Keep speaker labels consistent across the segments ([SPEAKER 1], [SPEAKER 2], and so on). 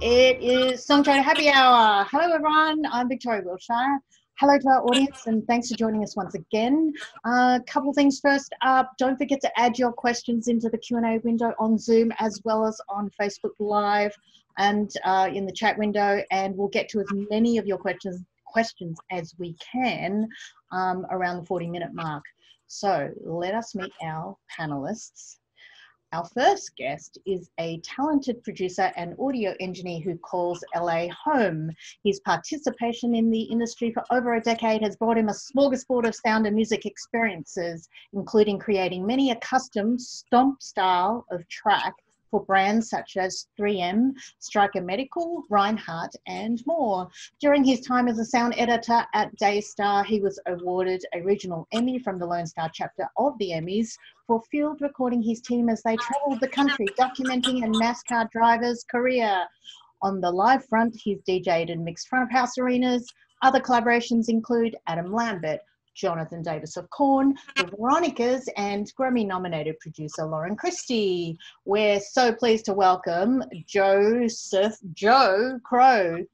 [SPEAKER 1] It is Songtradr Happy Hour. Hello, everyone. I'm Victoria Wiltshire. Hello to our audience, and thanks for joining us once again. A uh, couple things first up. Don't forget to add your questions into the Q&A window on Zoom as well as on Facebook Live and uh, in the chat window, and we'll get to as many of your questions questions as we can um, around the 40 minute mark. So let us meet our panelists. Our first guest is a talented producer and audio engineer who calls LA home. His participation in the industry for over a decade has brought him a smorgasbord of sound and music experiences, including creating many a custom stomp style of track for brands such as 3M, Stryker Medical, Rinehart, and more. During his time as a sound editor at Daystar, he was awarded a regional Emmy from the Lone Star chapter of the Emmys for field recording his team as they traveled the country, documenting a NASCAR driver's career. On the live front, he's DJed and mixed front of house arenas. Other collaborations include Adam Lambert, Jonathan Davis of Korn, the Veronicas, and Grammy nominated producer Lauren Christie. We're so pleased to welcome Joseph Joe Crow.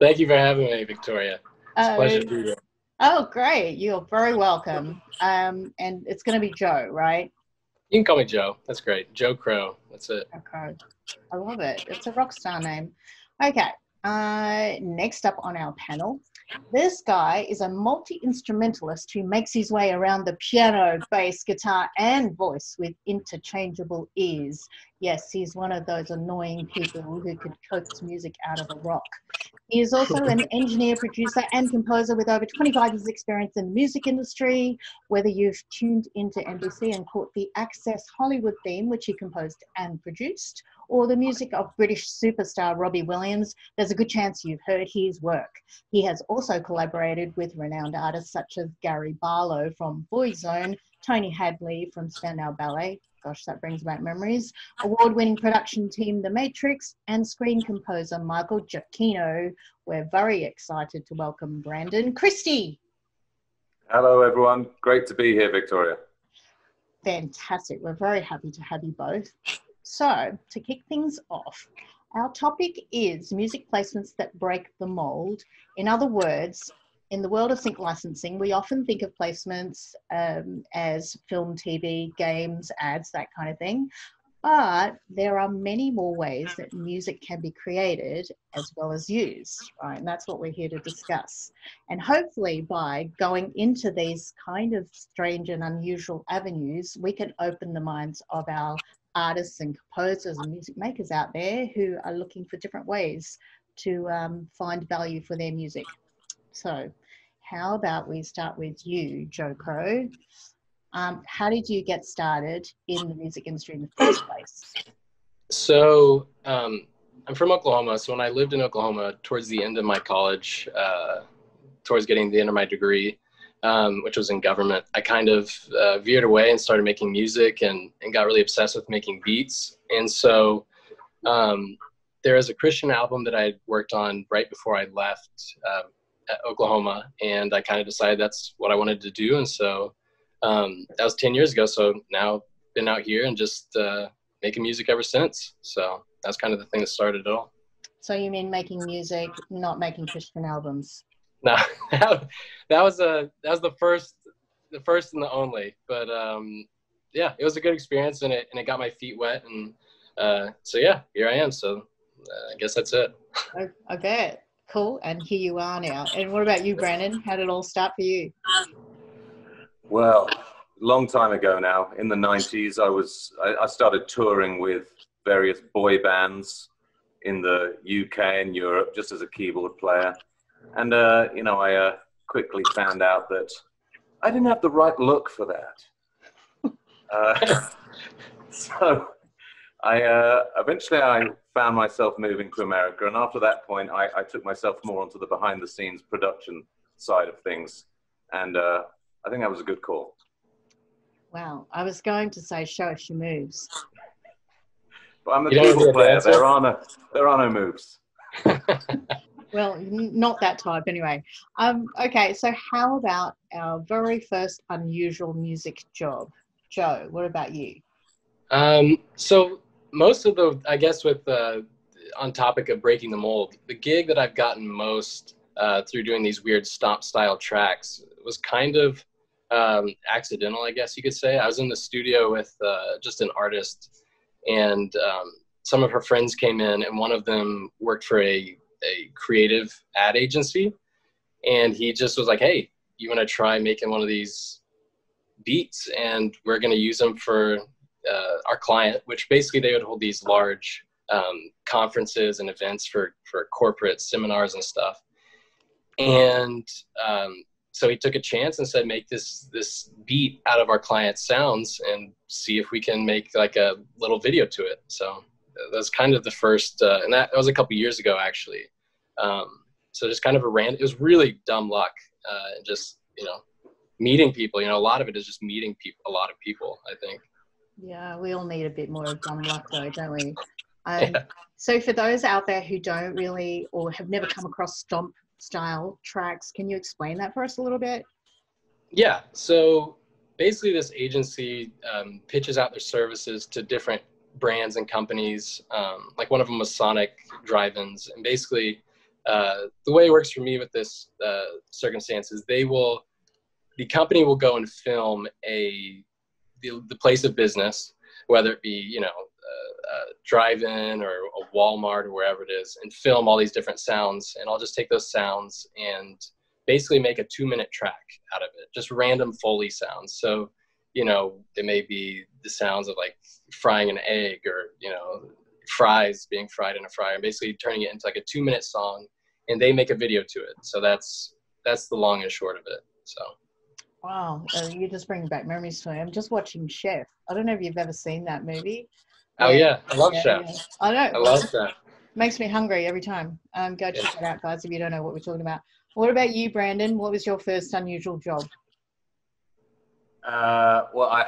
[SPEAKER 2] Thank you for having me, Victoria. It's a pleasure to be here.
[SPEAKER 1] Oh, great. You're very welcome. Um, and it's going to be Joe, right?
[SPEAKER 2] You can call me Joe. That's great. Joe Crow. That's it.
[SPEAKER 1] Okay. I love it. It's a rock star name. Okay. Uh, next up on our panel this guy is a multi instrumentalist who makes his way around the piano, bass, guitar, and voice with interchangeable ears. Yes, he's one of those annoying people who could coax music out of a rock. He is also an engineer, producer, and composer with over 25 years' experience in the music industry. Whether you've tuned into NBC and caught the Access Hollywood theme, which he composed and produced, or the music of British superstar Robbie Williams, there's a good chance you've heard his work. He has also collaborated with renowned artists such as Gary Barlow from Boyzone, Tony Hadley from Spandau Ballet, gosh, that brings back memories, award winning production team The Matrix, and screen composer Michael Giacchino. We're very excited to welcome Brandon Christy.
[SPEAKER 3] Hello, everyone. Great to be here, Victoria.
[SPEAKER 1] Fantastic. We're very happy to have you both. So, to kick things off, our topic is music placements that break the mold. In other words, in the world of sync licensing, we often think of placements um, as film, TV, games, ads, that kind of thing. But there are many more ways that music can be created as well as used, right? And that's what we're here to discuss. And hopefully, by going into these kind of strange and unusual avenues, we can open the minds of our artists and composers and music makers out there who are looking for different ways to um, find value for their music. So, how about we start with you, Crow? Um, how did you get started in the music industry in the first place?
[SPEAKER 2] So, um, I'm from Oklahoma. So, when I lived in Oklahoma, towards the end of my college, uh, towards getting the end of my degree, um, which was in government, I kind of uh, veered away and started making music and, and got really obsessed with making beats. And so um, there is a Christian album that I worked on right before I left uh, Oklahoma, and I kind of decided that's what I wanted to do. And so um, that was 10 years ago. So now been out here and just uh, making music ever since. So that's kind of the thing that started it all.
[SPEAKER 1] So you mean making music, not making Christian albums?
[SPEAKER 2] no, that, was a that was the first, the first and the only. But um, yeah, it was a good experience, and it and it got my feet wet, and uh, so yeah, here I am. So uh, I guess that's it.
[SPEAKER 1] I, I bet. Cool. And here you are now. And what about you, Brandon? How did it all start for you?
[SPEAKER 3] Well, long time ago now, in the '90s, I was I, I started touring with various boy bands in the UK and Europe just as a keyboard player. And, uh, you know, I uh, quickly found out that I didn't have the right look for that. Uh, so I uh, eventually I found myself moving to America. And after that point, I, I took myself more onto the behind the scenes production side of things. And uh, I think that was a good call.
[SPEAKER 1] Wow. I was going to say, show us your moves.
[SPEAKER 3] But I'm a keyboard player. There are no, there are no moves.
[SPEAKER 1] well, not that type anyway. Um, okay, so how about our very first unusual music job? Joe, what about you?
[SPEAKER 2] Um, so most of the, I guess with uh, on topic of breaking the mold, the gig that I've gotten most uh, through doing these weird stomp style tracks was kind of um, accidental, I guess you could say. I was in the studio with uh, just an artist, and um, some of her friends came in, and one of them worked for a, a creative ad agency. And he just was like, hey, you want to try making one of these beats? And we're going to use them for uh, our client, which basically they would hold these large um, conferences and events for, for corporate seminars and stuff. And um, so he took a chance and said, make this this beat out of our client's sounds and see if we can make like a little video to it. So that's kind of the first, uh, and that, that, was a couple years ago actually. Um, so just kind of a random. It was really dumb luck, uh, just you know, meeting people. You know, a lot of it is just meeting people. A lot of people, I think.
[SPEAKER 1] Yeah, we all need a bit more of dumb luck, though, don't we? Um, yeah. So for those out there who don't really or have never come across stomp style tracks, can you explain that for us a little bit?
[SPEAKER 2] Yeah. So basically, this agency um, pitches out their services to different brands and companies. Um, like one of them was Sonic Drive-ins, and basically, uh, the way it works for me with this uh, circumstance is they will, the company will go and film a the, the place of business, whether it be you know a, a drive-in or a Walmart or wherever it is, and film all these different sounds. And I'll just take those sounds and basically make a two-minute track out of it, just random Foley sounds. So you know, it may be the sounds of like frying an egg or, you know, fries being fried in a fryer and basically turning it into like a two minute song and they make a video to it. So that's, that's the long and short of it. So.
[SPEAKER 1] Wow. Uh, you just bring back memories to me. I'm just watching Chef. I don't know if you've ever seen that movie.
[SPEAKER 2] Oh yeah. I love yeah, Chef. Yeah.
[SPEAKER 1] I know.
[SPEAKER 2] I love that.
[SPEAKER 1] Makes me hungry every time. Um, go check yeah. it out guys if you don't know what we're talking about. What about you, Brandon? What was your first unusual job?
[SPEAKER 3] Uh, well, I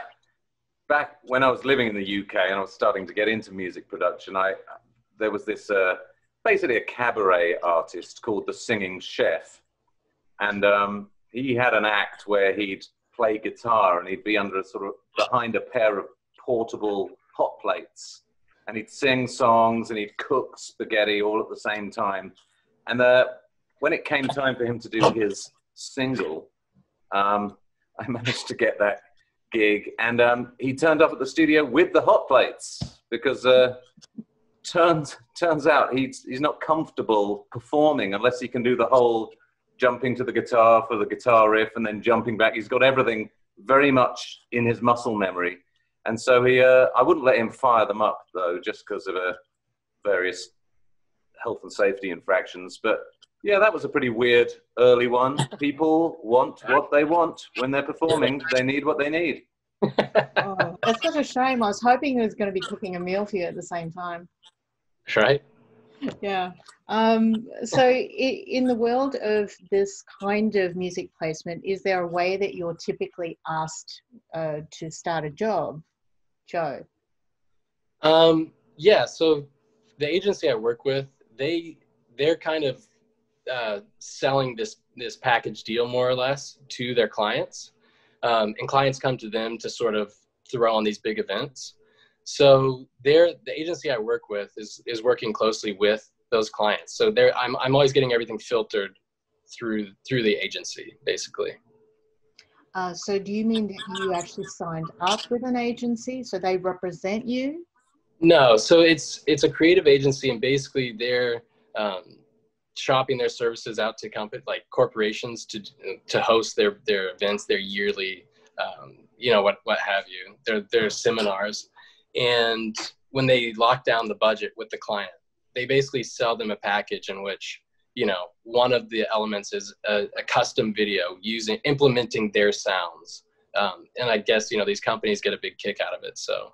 [SPEAKER 3] back when I was living in the UK and I was starting to get into music production, I there was this uh, basically a cabaret artist called the Singing Chef, and um, he had an act where he'd play guitar and he'd be under a sort of behind a pair of portable hot plates, and he'd sing songs and he'd cook spaghetti all at the same time, and uh, when it came time for him to do his single. Um, I managed to get that gig, and um, he turned up at the studio with the hot plates because uh, turns turns out he's he's not comfortable performing unless he can do the whole jumping to the guitar for the guitar riff and then jumping back. He's got everything very much in his muscle memory, and so he uh, I wouldn't let him fire them up though, just because of uh, various health and safety infractions. But yeah, that was a pretty weird early one. People want what they want when they're performing. They need what they need.
[SPEAKER 1] oh, that's such a shame. I was hoping he was going to be cooking a meal for you at the same time.
[SPEAKER 2] Right.
[SPEAKER 1] Yeah. Um, so, in the world of this kind of music placement, is there a way that you're typically asked uh, to start a job, Joe?
[SPEAKER 2] Um, yeah. So, the agency I work with, they they're kind of uh, selling this this package deal more or less to their clients, um, and clients come to them to sort of throw on these big events. So they're the agency I work with is is working closely with those clients. So they're I'm I'm always getting everything filtered through through the agency basically.
[SPEAKER 1] Uh, so do you mean that you actually signed up with an agency so they represent you?
[SPEAKER 2] No, so it's it's a creative agency and basically they're um, shopping their services out to company like corporations to to host their their events, their yearly, um, you know what what have you, their their seminars, and when they lock down the budget with the client, they basically sell them a package in which you know one of the elements is a, a custom video using implementing their sounds, um, and I guess you know these companies get a big kick out of it. So.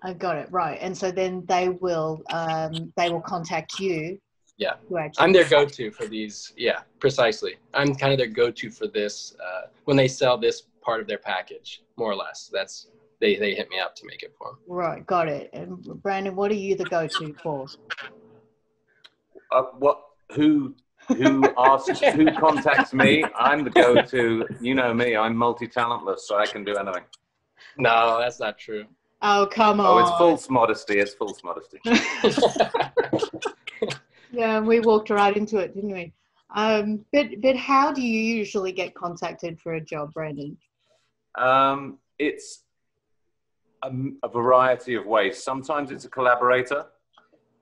[SPEAKER 1] I got it right, and so then they will um, they will contact you.
[SPEAKER 2] Yeah. I'm their go-to for these yeah precisely. I'm kind of their go-to for this uh, when they sell this part of their package more or less. That's they, they hit me up to make it for them
[SPEAKER 1] right got it and brandon what are you the go-to for
[SPEAKER 3] uh, what who who asks who contacts me i'm the go-to you know me i'm multi-talentless so i can do anything
[SPEAKER 2] no that's not true
[SPEAKER 1] Oh, come on.
[SPEAKER 3] Oh, it's false modesty. It's false modesty.
[SPEAKER 1] yeah, we walked right into it, didn't we? Um, but but how do you usually get contacted for a job, Brandon?
[SPEAKER 3] Um, it's a, a, variety of ways. Sometimes it's a collaborator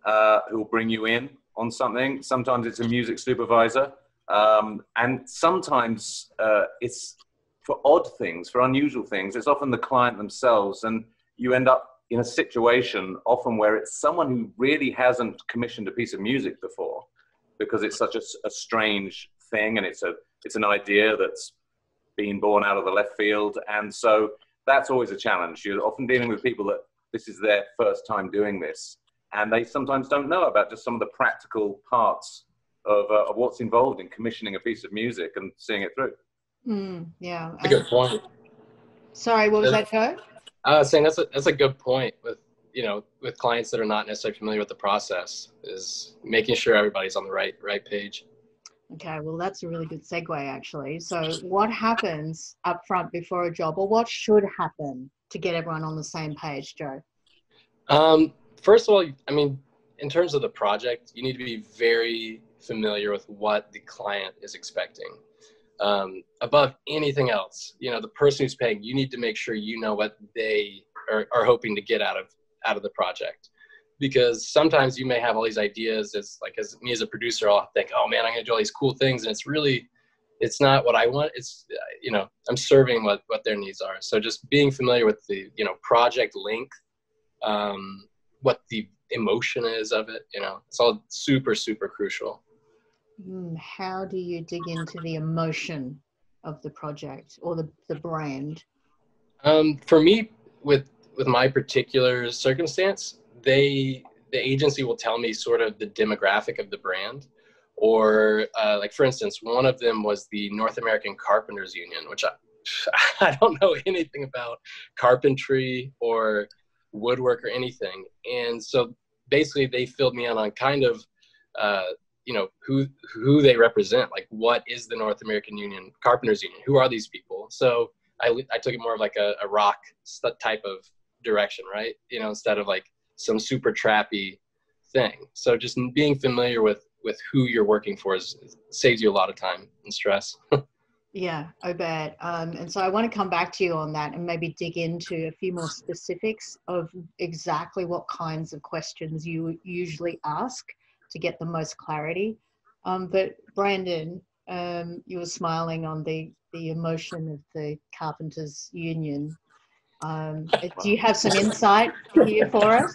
[SPEAKER 3] uh, who will bring you in on something. Sometimes it's a music supervisor, um, and sometimes uh, it's for odd things, for unusual things. It's often the client themselves, and you end up in a situation often where it's someone who really hasn't commissioned a piece of music before because it's such a, a strange thing and it's a it's an idea that's been born out of the left field and so that's always a challenge. You're often dealing with people that this is their first time doing this and they sometimes don't know about just some of the practical parts of, uh, of what's involved in commissioning a piece of music and seeing it through.
[SPEAKER 1] Mm, yeah.
[SPEAKER 2] That's a good point.
[SPEAKER 1] Sorry what was that joe?
[SPEAKER 2] I was saying that's a that's a good point with you know with clients that are not necessarily familiar with the process is making sure everybody's on the right right page.
[SPEAKER 1] Okay, well that's a really good segue actually. So what happens up front before a job, or what should happen to get everyone on the same page, Joe?
[SPEAKER 2] Um, first of all, I mean, in terms of the project, you need to be very familiar with what the client is expecting um, above anything else. You know, the person who's paying, you need to make sure you know what they are, are hoping to get out of out of the project. Because sometimes you may have all these ideas as like as me as a producer, I'll think, oh man, I'm gonna do all these cool things, and it's really it's not what I want. It's you know I'm serving what what their needs are. So just being familiar with the you know project length, um, what the emotion is of it, you know, it's all super super crucial.
[SPEAKER 1] Mm, how do you dig into the emotion of the project or the, the brand?
[SPEAKER 2] Um, for me, with with my particular circumstance, they the agency will tell me sort of the demographic of the brand, or uh, like for instance, one of them was the North American Carpenters Union, which I I don't know anything about carpentry or woodwork or anything, and so basically they filled me in on kind of uh, you know who who they represent. Like what is the north american union carpenters union? Who are these people? So i, I took it more of like a, a rock type of direction right? You know instead of like some super trappy thing so just being familiar with with who you're working for is saves you a lot of time and stress
[SPEAKER 1] yeah i bet um, and so i want to come back to you on that and maybe dig into a few more specifics of exactly what kinds of questions you usually ask to get the most clarity. Um, but Brandon, um, you were smiling on the, the emotion of the Carpenters Union. Um, do you have some insight here for us?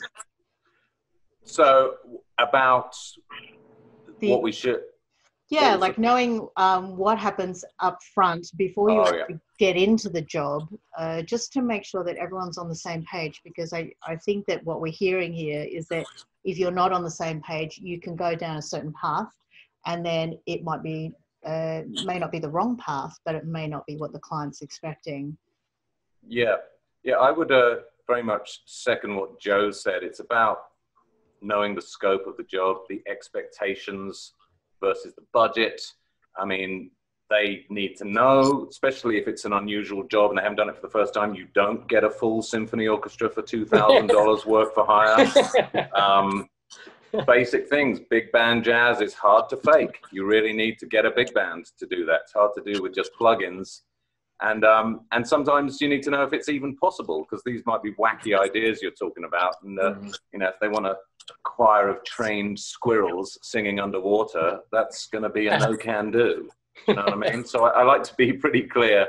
[SPEAKER 3] So, about the, what we should.
[SPEAKER 1] Yeah, like knowing um, what happens up front before you oh, yeah. get into the job, uh, just to make sure that everyone's on the same page. Because I, I think that what we're hearing here is that if you're not on the same page, you can go down a certain path, and then it might be uh, may not be the wrong path, but it may not be what the client's expecting.
[SPEAKER 3] Yeah, yeah, I would uh, very much second what Joe said. It's about knowing the scope of the job, the expectations versus the budget. I mean, they need to know, especially if it's an unusual job and they haven't done it for the first time, you don't get a full symphony orchestra for $2,000 work for hire. Um, basic things, big band jazz is hard to fake. You really need to get a big band to do that. It's hard to do with just plugins. And, um, and sometimes you need to know if it's even possible because these might be wacky ideas you're talking about. And, uh, mm-hmm. you know, if they want a choir of trained squirrels singing underwater, that's going to be a no can do. You know what I mean? So I, I, like to be pretty clear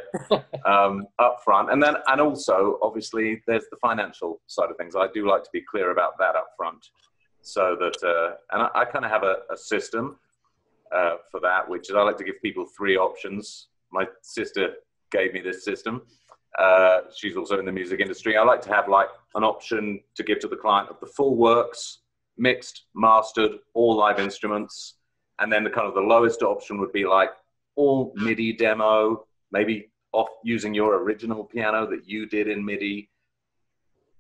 [SPEAKER 3] um, up front. And then, and also, obviously, there's the financial side of things. I do like to be clear about that up front so that, uh, and I, I kind of have a, a system uh, for that, which is I like to give people three options. My sister gave me this system. Uh, she's also in the music industry. I like to have like an option to give to the client of the full works, mixed, mastered, all live instruments. And then the kind of the lowest option would be like all MIDI demo, maybe off using your original piano that you did in MIDI,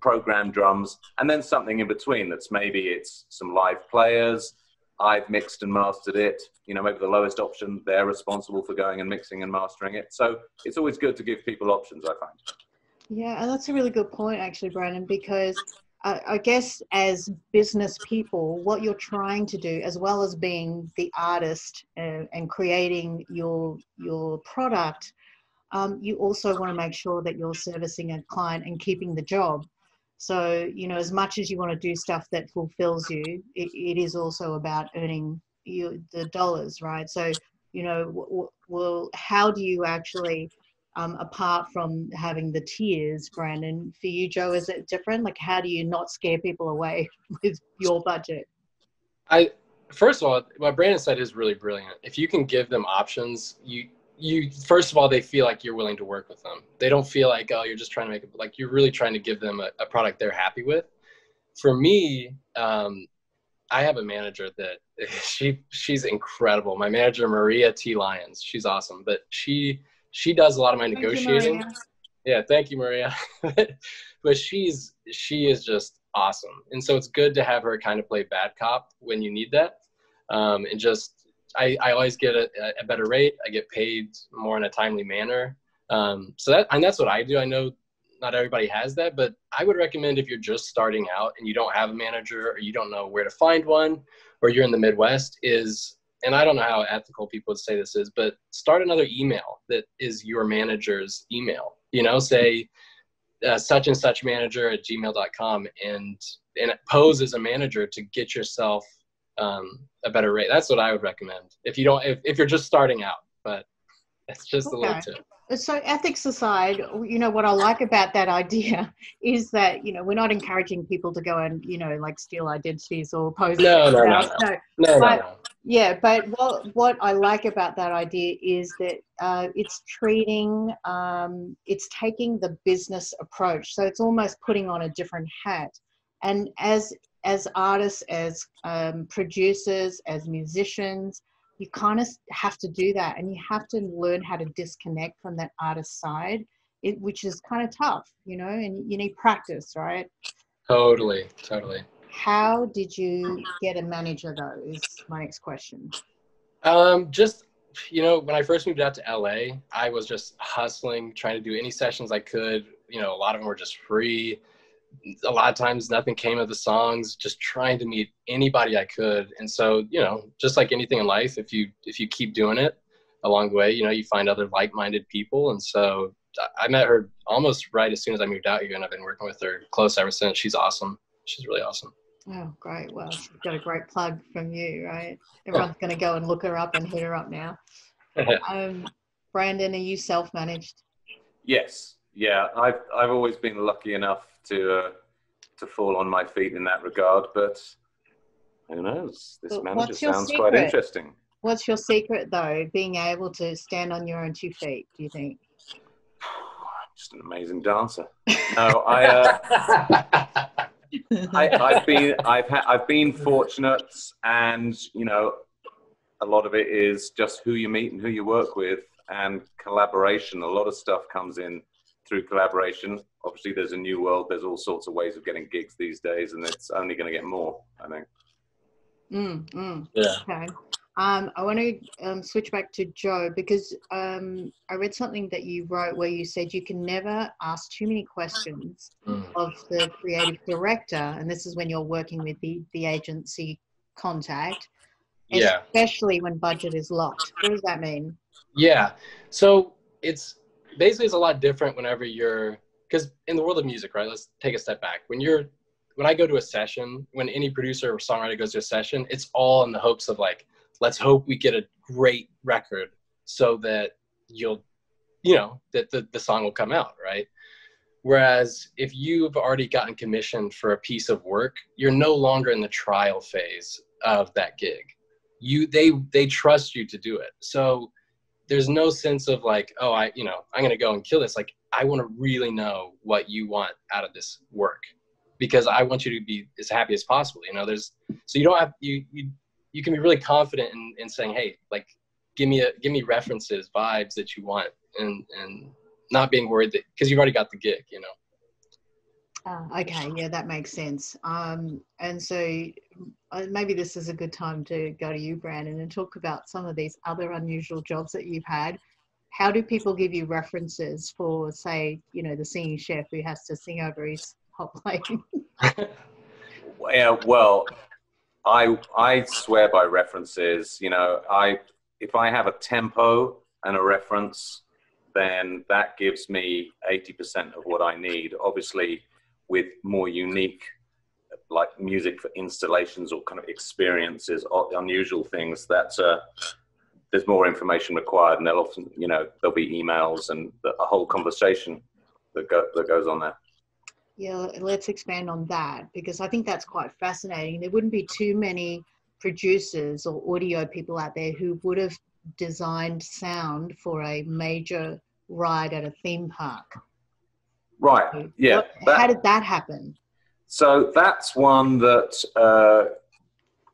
[SPEAKER 3] program drums, and then something in between that's maybe it's some live players. I've mixed and mastered it. You know, maybe the lowest option, they're responsible for going and mixing and mastering it. So it's always good to give people options, I find.
[SPEAKER 1] Yeah, and that's a really good point, actually, Brandon, because I, I guess as business people, what you're trying to do, as well as being the artist and, and creating your your product, um, you also want to make sure that you're servicing a client and keeping the job. So, you know, as much as you want to do stuff that fulfills you, it, it is also about earning you the dollars, right? So, you know, w- w- well, how do you actually um, apart from having the tiers, Brandon, for you, Joe, is it different? Like, how do you not scare people away with your budget?
[SPEAKER 2] I first of all, what Brandon said is really brilliant. If you can give them options, you you first of all they feel like you're willing to work with them. They don't feel like oh you're just trying to make it like you're really trying to give them a, a product they're happy with. For me, um, I have a manager that she she's incredible. My manager Maria T Lyons, she's awesome, but she she does a lot of my negotiating. You, yeah, thank you, Maria. but she's she is just awesome, and so it's good to have her kind of play bad cop when you need that, um, and just I, I always get a, a better rate. I get paid more in a timely manner. Um, so that and that's what I do. I know not everybody has that, but I would recommend if you're just starting out and you don't have a manager or you don't know where to find one, or you're in the Midwest, is and I don't know how ethical people would say this is, but start another email that is your manager's email. You know, say uh, such and such manager at gmail.com and and pose as a manager to get yourself um, a better rate. That's what I would recommend if you don't if, if you're just starting out. But it's just okay. a little tip
[SPEAKER 1] so ethics aside you know what i like about that idea is that you know we're not encouraging people to go and you know like steal identities or pose
[SPEAKER 2] no no no, no. no,
[SPEAKER 1] but, no, yeah but what what i like about that idea is that uh, it's treating um, it's taking the business approach so it's almost putting on a different hat and as as artists as um, producers as musicians you kind of have to do that and you have to learn how to disconnect from that artist side it, which is kind of tough you know and you need practice right?
[SPEAKER 2] Totally totally.
[SPEAKER 1] How did you get a manager though is my next question.
[SPEAKER 2] Um just you know when i first moved out to la i was just hustling trying to do any sessions i could you know a lot of them were just free a lot of times nothing came of the songs just trying to meet anybody i could. And so you know just like anything in life if you if you keep doing it along the way you know you find other like-minded people. And so i met her almost right as soon as i moved out here and i've been working with her close ever since. She's awesome. She's really awesome.
[SPEAKER 1] Oh great. Well she's got a great plug from you right? Everyone's going to go and look her up and hit her up now. Um, brandon are you self-managed?
[SPEAKER 3] Yes. Yeah i've i've always been lucky enough to uh, to fall on my feet in that regard. But who knows? This manager sounds secret? quite interesting.
[SPEAKER 1] What's your secret, though? Being able to stand on your own two feet? Do you think?
[SPEAKER 3] Just an amazing dancer. No, I. Uh, I, have been I've ha- I've been fortunate, and you know, a lot of it is just who you meet and who you work with, and collaboration. A lot of stuff comes in through collaboration. Obviously, there's a new world. There's all sorts of ways of getting gigs these days, and it's only going to get more. I think.
[SPEAKER 1] Mm, mm.
[SPEAKER 2] Yeah.
[SPEAKER 1] Okay. Um, I want to um, switch back to Joe because um, I read something that you wrote where you said you can never ask too many questions mm. of the creative director, and this is when you're working with the, the agency contact,
[SPEAKER 2] yeah.
[SPEAKER 1] especially when budget is locked. What does that mean?
[SPEAKER 2] Yeah. So it's basically it's a lot different whenever you're because in the world of music, right? Let's take a step back. When you're when I go to a session, when any producer or songwriter goes to a session, it's all in the hopes of like, let's hope we get a great record so that you'll, you know, that the, the song will come out, right? Whereas if you've already gotten commissioned for a piece of work, you're no longer in the trial phase of that gig. You they they trust you to do it. So there's no sense of like, oh, I, you know, I'm gonna go and kill this. Like, I want to really know what you want out of this work because I want you to be as happy as possible. You know, there's so you don't have you you you can be really confident in, in saying, hey, like, give me a give me references, vibes that you want, and and not being worried that because you've already got the gig. You know.
[SPEAKER 1] Uh, okay, yeah, that makes sense. Um, and so uh, maybe this is a good time to go to you, Brandon, and talk about some of these other unusual jobs that you've had. How do people give you references for, say, you know, the singing chef who has to sing over his hot plate?
[SPEAKER 3] yeah, well, I I swear by references. You know, I if I have a tempo and a reference, then that gives me eighty percent of what I need. Obviously, with more unique like music for installations or kind of experiences or unusual things that's uh, there's more information required and there'll often you know there'll be emails and a whole conversation that, go, that goes on there.
[SPEAKER 1] Yeah let's expand on that because i think that's quite fascinating. There wouldn't be too many producers or audio people out there who would have designed sound for a major ride at a theme park.
[SPEAKER 3] Right yeah
[SPEAKER 1] what, that, how did that happen?
[SPEAKER 3] So that's one that uh,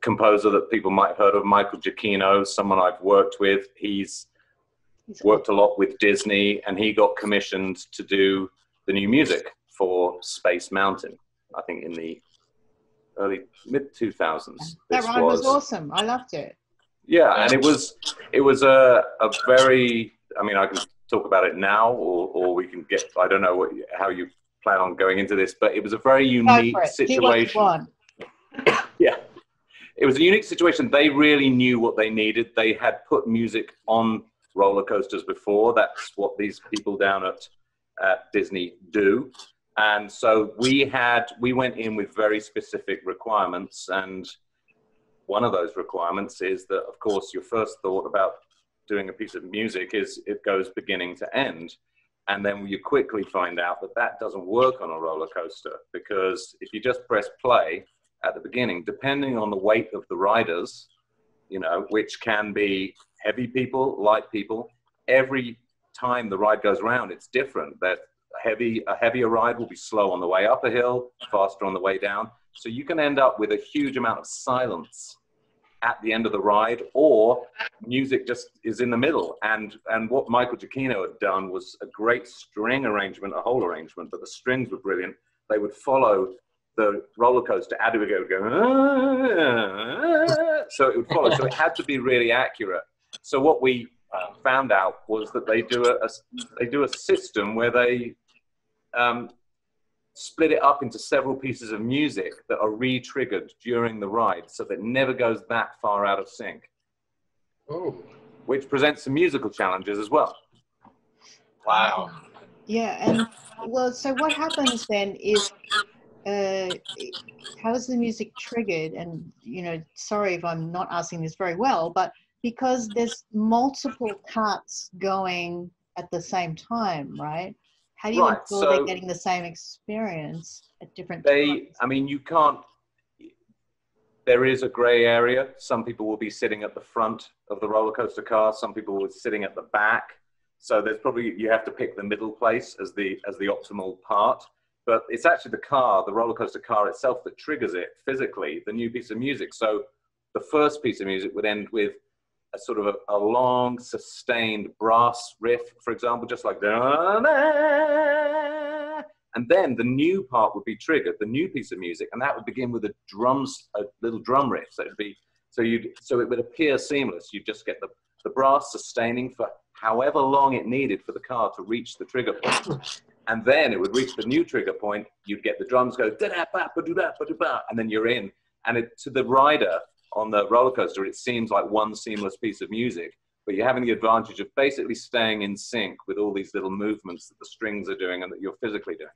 [SPEAKER 3] composer that people might have heard of, Michael Giacchino, someone I've worked with. He's worked a lot with Disney, and he got commissioned to do the new music for Space Mountain. I think in the early mid two thousands.
[SPEAKER 1] That ride was, was awesome. I loved it.
[SPEAKER 3] Yeah, and it was it was a a very. I mean, I can talk about it now, or or we can get. I don't know what how you plan on going into this, but it was a very unique situation. It was a unique situation. They really knew what they needed. They had put music on roller coasters before. That's what these people down at, at Disney do. And so we had, we went in with very specific requirements. And one of those requirements is that, of course, your first thought about doing a piece of music is it goes beginning to end. And then you quickly find out that that doesn't work on a roller coaster because if you just press play at the beginning, depending on the weight of the riders, you know, which can be heavy people, light people, every time the ride goes around, it's different. That heavy, a heavier ride will be slow on the way up a hill, faster on the way down. So you can end up with a huge amount of silence at the end of the ride, or music just is in the middle. And and what Michael Giacchino had done was a great string arrangement, a whole arrangement, but the strings were brilliant. They would follow the roller coaster. Adi would go, go ah, so it would follow. So it had to be really accurate. So what we found out was that they do a, a they do a system where they um, split it up into several pieces of music that are re-triggered during the ride so that it never goes that far out of sync.
[SPEAKER 2] Oh.
[SPEAKER 3] Which presents some musical challenges as well.
[SPEAKER 2] Wow.
[SPEAKER 1] Yeah, and well, so what happens then is uh, how is the music triggered? And you know, sorry if I'm not asking this very well, but because there's multiple cuts going at the same time, right? How do you right. ensure so they're getting the same experience at different
[SPEAKER 3] they,
[SPEAKER 1] times?
[SPEAKER 3] I mean, you can't. There is a grey area. Some people will be sitting at the front of the roller coaster car. Some people will be sitting at the back. So there's probably you have to pick the middle place as the as the optimal part. But it's actually the car, the roller coaster car itself, that triggers it physically. The new piece of music. So the first piece of music would end with a sort of a, a long, sustained brass riff, for example, just like and then the new part would be triggered, the new piece of music, and that would begin with a drums, a little drum riff. So it'd be so you so it would appear seamless. You just get the the brass sustaining for however long it needed for the car to reach the trigger point. And then it would reach the new trigger point. You'd get the drums go and then you're in. And it, to the rider, on the roller coaster, it seems like one seamless piece of music, but you're having the advantage of basically staying in sync with all these little movements that the strings are doing and that you're physically doing.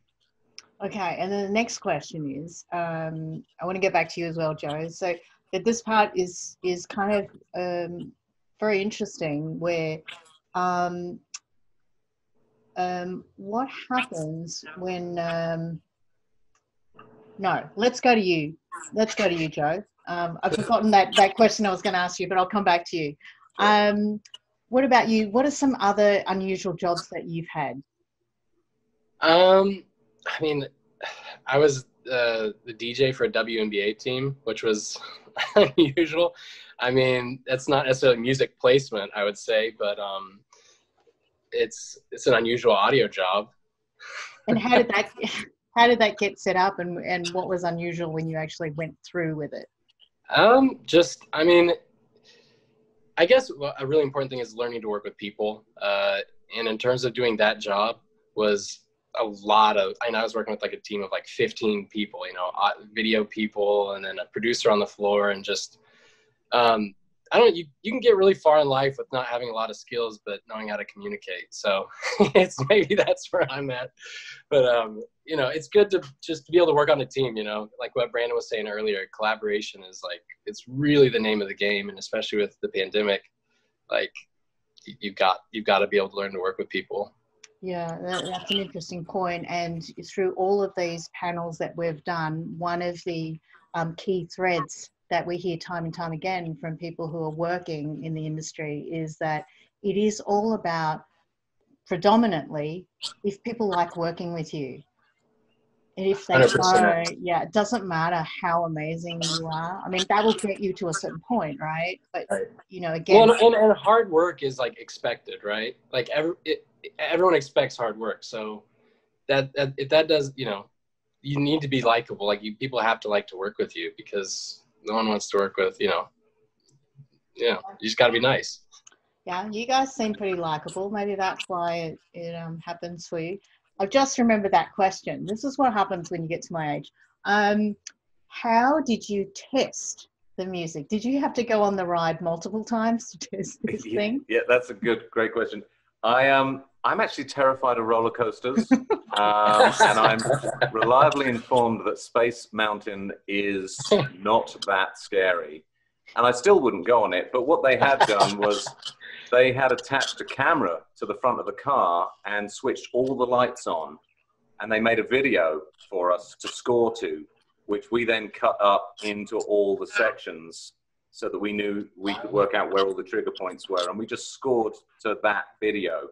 [SPEAKER 1] Okay, and then the next question is, um, I want to get back to you as well, Joe. So this part is is kind of um, very interesting, where um, um, what happens when? Um, no, let's go to you. Let's go to you, Joe. Um, I've forgotten that, that question I was going to ask you, but I'll come back to you. Um, what about you? What are some other unusual jobs that you've had?
[SPEAKER 2] Um, I mean, I was uh, the DJ for a WNBA team, which was unusual. I mean, that's not necessarily music placement, I would say, but um, it's it's an unusual audio job.
[SPEAKER 1] And how did that how did that get set up, and and what was unusual when you actually went through with it?
[SPEAKER 2] Um, just I mean, I guess a really important thing is learning to work with people. Uh, and in terms of doing that job, was a lot of. I, know, I was working with like a team of like 15 people, you know, uh, video people, and then a producer on the floor, and just um, I don't. You you can get really far in life with not having a lot of skills, but knowing how to communicate. So it's maybe that's where I'm at. But um, you know, it's good to just be able to work on a team. You know, like what Brandon was saying earlier, collaboration is like it's really the name of the game, and especially with the pandemic, like you've got you've got to be able to learn to work with people.
[SPEAKER 1] Yeah, that, that's an interesting point. And through all of these panels that we've done, one of the um, key threads that we hear time and time again from people who are working in the industry is that it is all about predominantly if people like working with you. And if they 100%. know, yeah, it doesn't matter how amazing you are. I mean, that will get you to a certain point, right? But right. you know, again,
[SPEAKER 2] well, and, and, hard work is like expected, right? Like every it, everyone expects hard work, so that, that if that does, you know, you need to be likable. Like you, people have to like to work with you because no one wants to work with, you know, yeah, you just got to be nice.
[SPEAKER 1] Yeah, you guys seem pretty likable. Maybe that's why it, it um, happens for you. I just remember that question. This is what happens when you get to my age. Um, how did you test the music? Did you have to go on the ride multiple times to test this
[SPEAKER 3] yeah,
[SPEAKER 1] thing?
[SPEAKER 3] Yeah, that's a good, great question. I um, I'm actually terrified of roller coasters, um, and I'm reliably informed that Space Mountain is not that scary. And I still wouldn't go on it. But what they had done was they had attached a camera to the front of the car and switched all the lights on, and they made a video for us to score to, which we then cut up into all the sections so that we knew we could work out where all the trigger points were. And we just scored to that video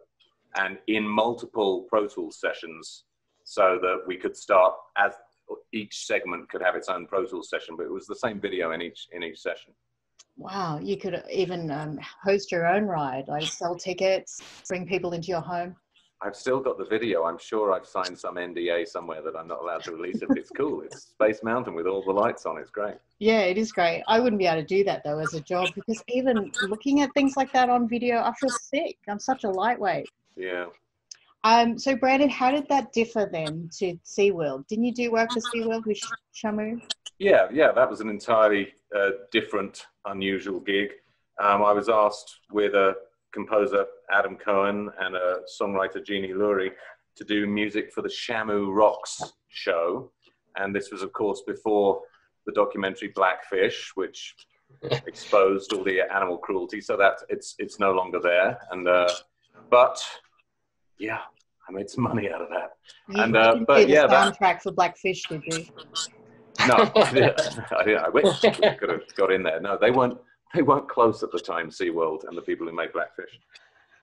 [SPEAKER 3] and in multiple Pro Tools sessions so that we could start as each segment could have its own Pro Tools session, but it was the same video in each in each session.
[SPEAKER 1] Wow, you could even um, host your own ride, like sell tickets, bring people into your home.
[SPEAKER 3] I've still got the video. I'm sure I've signed some NDA somewhere that I'm not allowed to release it. It's cool. It's Space Mountain with all the lights on. It's great.
[SPEAKER 1] Yeah, it is great. I wouldn't be able to do that though as a job because even looking at things like that on video, I feel sick. I'm such a lightweight.
[SPEAKER 3] Yeah.
[SPEAKER 1] Um, so Brandon, how did that differ then to SeaWorld? Didn't you do work for SeaWorld with Shamu?
[SPEAKER 3] Yeah, yeah, that was an entirely uh, different, unusual gig. Um, I was asked with a composer Adam Cohen and a songwriter Jeannie Lurie to do music for the Shamu Rocks show. And this was, of course, before the documentary Blackfish, which exposed all the animal cruelty. So that it's it's no longer there. And uh, but yeah, I made some money out of that.
[SPEAKER 1] You
[SPEAKER 3] and
[SPEAKER 1] uh, but yeah, soundtrack that, for Blackfish, did you?
[SPEAKER 3] No, I didn't. I, didn't. I wish could have got in there. No, they weren't they weren't close at the time, SeaWorld and the people who made Blackfish.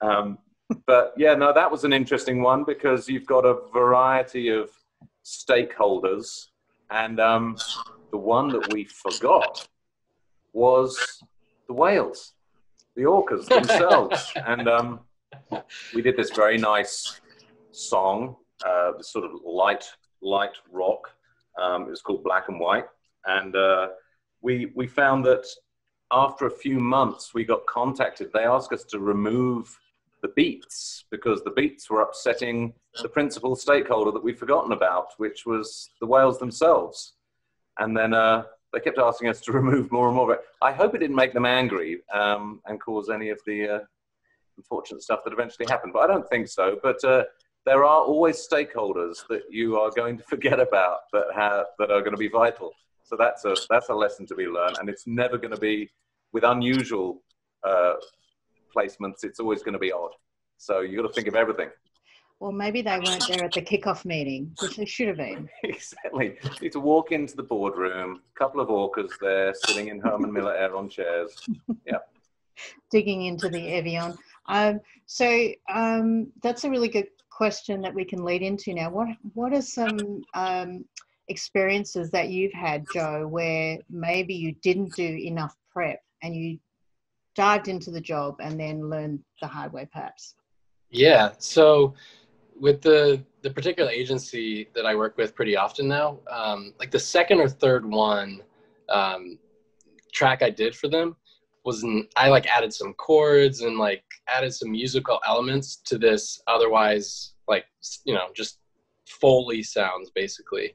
[SPEAKER 3] Um, but yeah, no, that was an interesting one because you've got a variety of stakeholders, and um, the one that we forgot was the whales, the orcas themselves, and um, we did this very nice song, uh, this sort of light light rock. Um, it was called Black and White, and uh, we we found that after a few months, we got contacted. They asked us to remove the beats because the beats were upsetting the principal stakeholder that we'd forgotten about, which was the whales themselves. And then uh, they kept asking us to remove more and more of it. I hope it didn't make them angry um, and cause any of the uh, unfortunate stuff that eventually happened, but I don't think so. But uh, there are always stakeholders that you are going to forget about that have, that are going to be vital. So that's a that's a lesson to be learned, and it's never going to be with unusual uh, placements. It's always going to be odd. So you've got to think of everything.
[SPEAKER 1] Well, maybe they weren't there at the kickoff meeting, which they should have been.
[SPEAKER 3] exactly. You need to walk into the boardroom, a couple of orcas there sitting in Herman Miller Aeron chairs. Yeah.
[SPEAKER 1] Digging into the Evian. Um, so um, that's a really good question that we can lead into now. What What are some um, experiences that you've had, Joe, where maybe you didn't do enough prep and you dived into the job and then learned the hard way, perhaps?
[SPEAKER 2] Yeah. So with the the particular agency that I work with pretty often now, um, like the second or third one um, track I did for them was I like added some chords and like added some musical elements to this otherwise like you know just foley sounds basically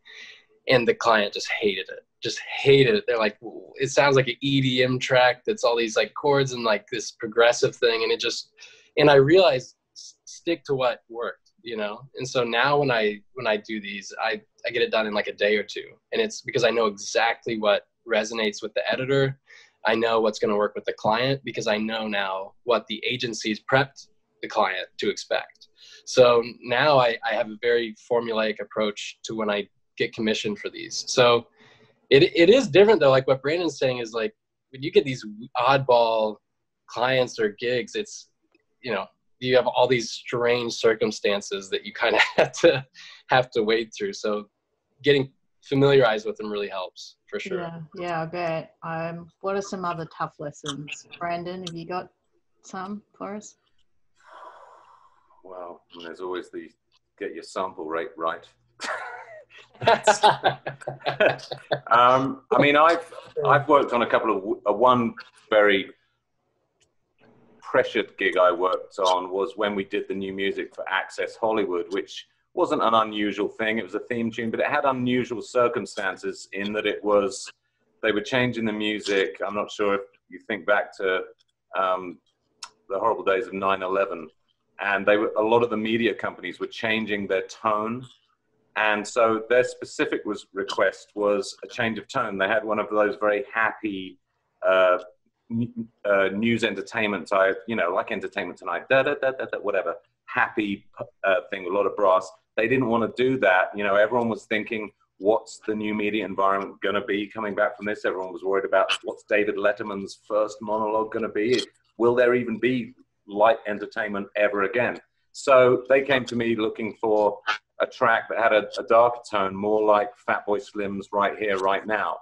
[SPEAKER 2] and the client just hated it just hated it they're like it sounds like an edm track that's all these like chords and like this progressive thing and it just and i realized stick to what worked you know and so now when i when i do these i i get it done in like a day or two and it's because i know exactly what resonates with the editor I know what's going to work with the client because I know now what the agency's prepped the client to expect. So now I, I have a very formulaic approach to when I get commissioned for these. So it, it is different though. Like what Brandon's saying is like when you get these oddball clients or gigs, it's, you know, you have all these strange circumstances that you kind of have to have to wade through. So getting familiarized with them really helps for sure.
[SPEAKER 1] Yeah, yeah, I bet. Um, what are some other tough lessons, Brandon? Have you got some for us?
[SPEAKER 3] Well, there's always the get your sample rate right. um, I mean, I've I've worked on a couple of one very pressured gig I worked on was when we did the new music for Access Hollywood, which wasn't an unusual thing. It was a theme tune, but it had unusual circumstances in that it was they were changing the music. I'm not sure if you think back to um, the horrible days of 9/11, and they were a lot of the media companies were changing their tone, and so their specific was request was a change of tone. They had one of those very happy. Uh, uh, news entertainment type, you know, like Entertainment Tonight, da, da, da, da, da, whatever, happy uh, thing with a lot of brass. They didn't want to do that. You know, everyone was thinking, what's the new media environment going to be coming back from this? Everyone was worried about what's David Letterman's first monologue going to be? Will there even be light entertainment ever again? So they came to me looking for a track that had a, a darker tone, more like Fatboy Slim's Right Here, Right Now.